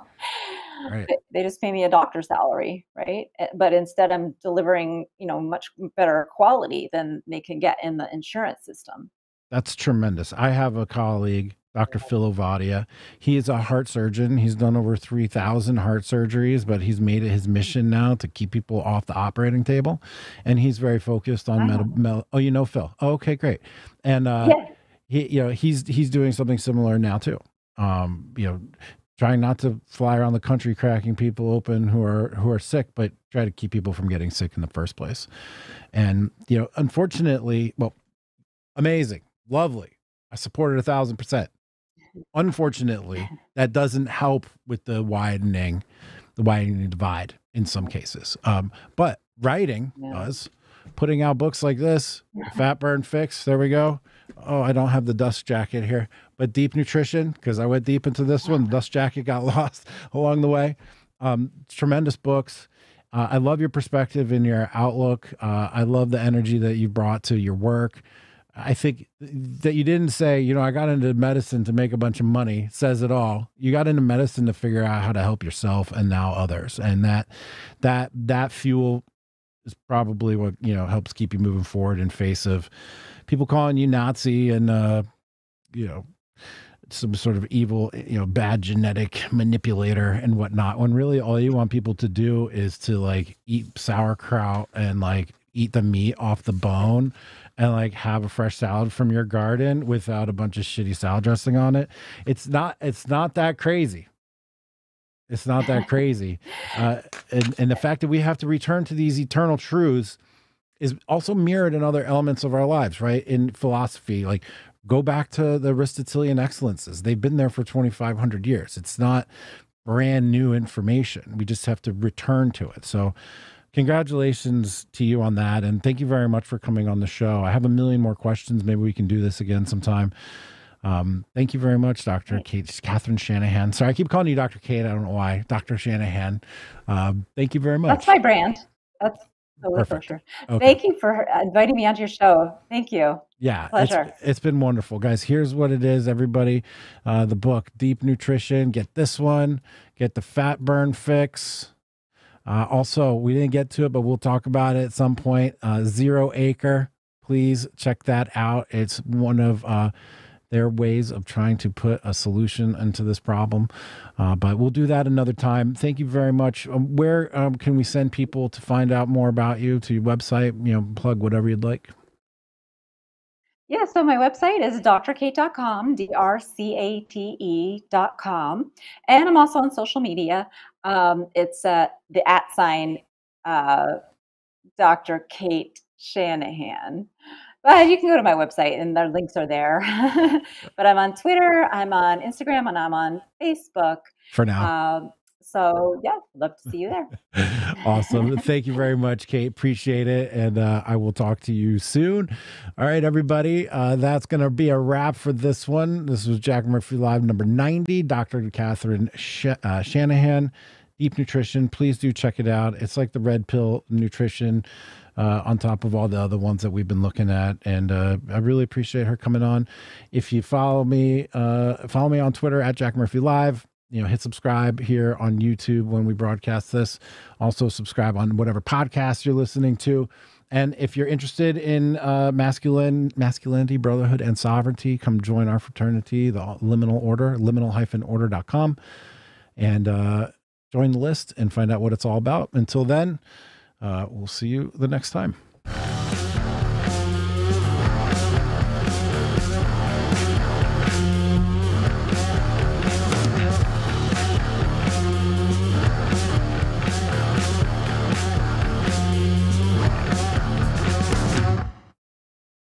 Right. they just pay me a doctor's salary, right? Eh, but instead, I'm delivering you know much better quality than they can get in the insurance system. That's tremendous. I have a colleague Dr. Phil Ovadia. He is a heart surgeon. He's done over 3,000 heart surgeries, but he's made it his mission now to keep people off the operating table. And he's very focused on metal. metal oh, you know Phil. Oh, okay, great. And uh, yeah. he, you know, he's he's doing something similar now too. Um, you know, trying not to fly around the country cracking people open who are who are sick, but try to keep people from getting sick in the first place. And you know, unfortunately, well, amazing, lovely. I supported a thousand percent unfortunately, that doesn't help with the widening, the widening divide in some cases. Um, but writing yeah. does. Putting out books like this, Fat Burn Fix. There we go. Oh, I don't have the dust jacket here, but Deep Nutrition because I went deep into this one. The dust jacket got lost along the way. Um, tremendous books. Uh, I love your perspective and your outlook. Uh, I love the energy that you brought to your work. I think that you didn't say, you know, I got into medicine to make a bunch of money says it all. You got into medicine to figure out how to help yourself and now others. And that that that fuel is probably what, you know, helps keep you moving forward in face of people calling you Nazi and uh, you know, some sort of evil, you know, bad genetic manipulator and whatnot. When really all you want people to do is to like eat sauerkraut and like eat the meat off the bone and like have a fresh salad from your garden without a bunch of shitty salad dressing on it. It's not it's not that crazy. It's not that crazy. Uh, and, and the fact that we have to return to these eternal truths is also mirrored in other elements of our lives, right? In philosophy, like go back to the Aristotelian excellences. They've been there for 2,500 years. It's not brand new information. We just have to return to it. So, congratulations to you on that. And thank you very much for coming on the show. I have a million more questions. Maybe we can do this again sometime. Um, thank you very much, Dr. Cate, Catherine Shanahan. Sorry, I keep calling you Dr. Cate. I don't know why. Dr. Shanahan. Um, thank you very much. That's my brand. That's Perfect. Okay. Thank you for inviting me onto your show. Thank you. Yeah, Pleasure. It's, it's been wonderful, guys. Here's what it is, everybody. Uh, the book, Deep Nutrition. Get this one. Get the Fat Burn Fix. Uh, also, we didn't get to it, but we'll talk about it at some point. Uh, Zero Acre, please check that out. It's one of uh, their ways of trying to put a solution into this problem. Uh, but we'll do that another time. Thank you very much. Um, where um, can we send people to find out more about you? To your website, you know, plug whatever you'd like. Yeah, so my website is drcate.com, D R C A T E.com. And I'm also on social media. Um, it's uh, the at sign uh, Dr. Cate Shanahan. But you can go to my website and the links are there. but I'm on Twitter, I'm on Instagram, and I'm on Facebook. For now. Um, So yeah, love to see you there. awesome. Thank you very much, Cate. Appreciate it. And uh, I will talk to you soon. All right, everybody. Uh, that's going to be a wrap for this one. This was Jack Murphy Live number 90, Dr. Catherine Sh- uh, Shanahan, Deep Nutrition. Please do check it out. It's like the red pill nutrition. Uh, on top of all the other ones that we've been looking at. And uh, I really appreciate her coming on. If you follow me, uh, follow me on Twitter at Jack Murphy Live. You know hit subscribe here on youtube when we broadcast this. Also subscribe on whatever podcast you're listening to. And if you're interested in uh, masculine masculinity brotherhood and sovereignty come join our fraternity the liminal order liminal-order.com and uh, join the list and find out what it's all about. Until then uh, we'll see you the next time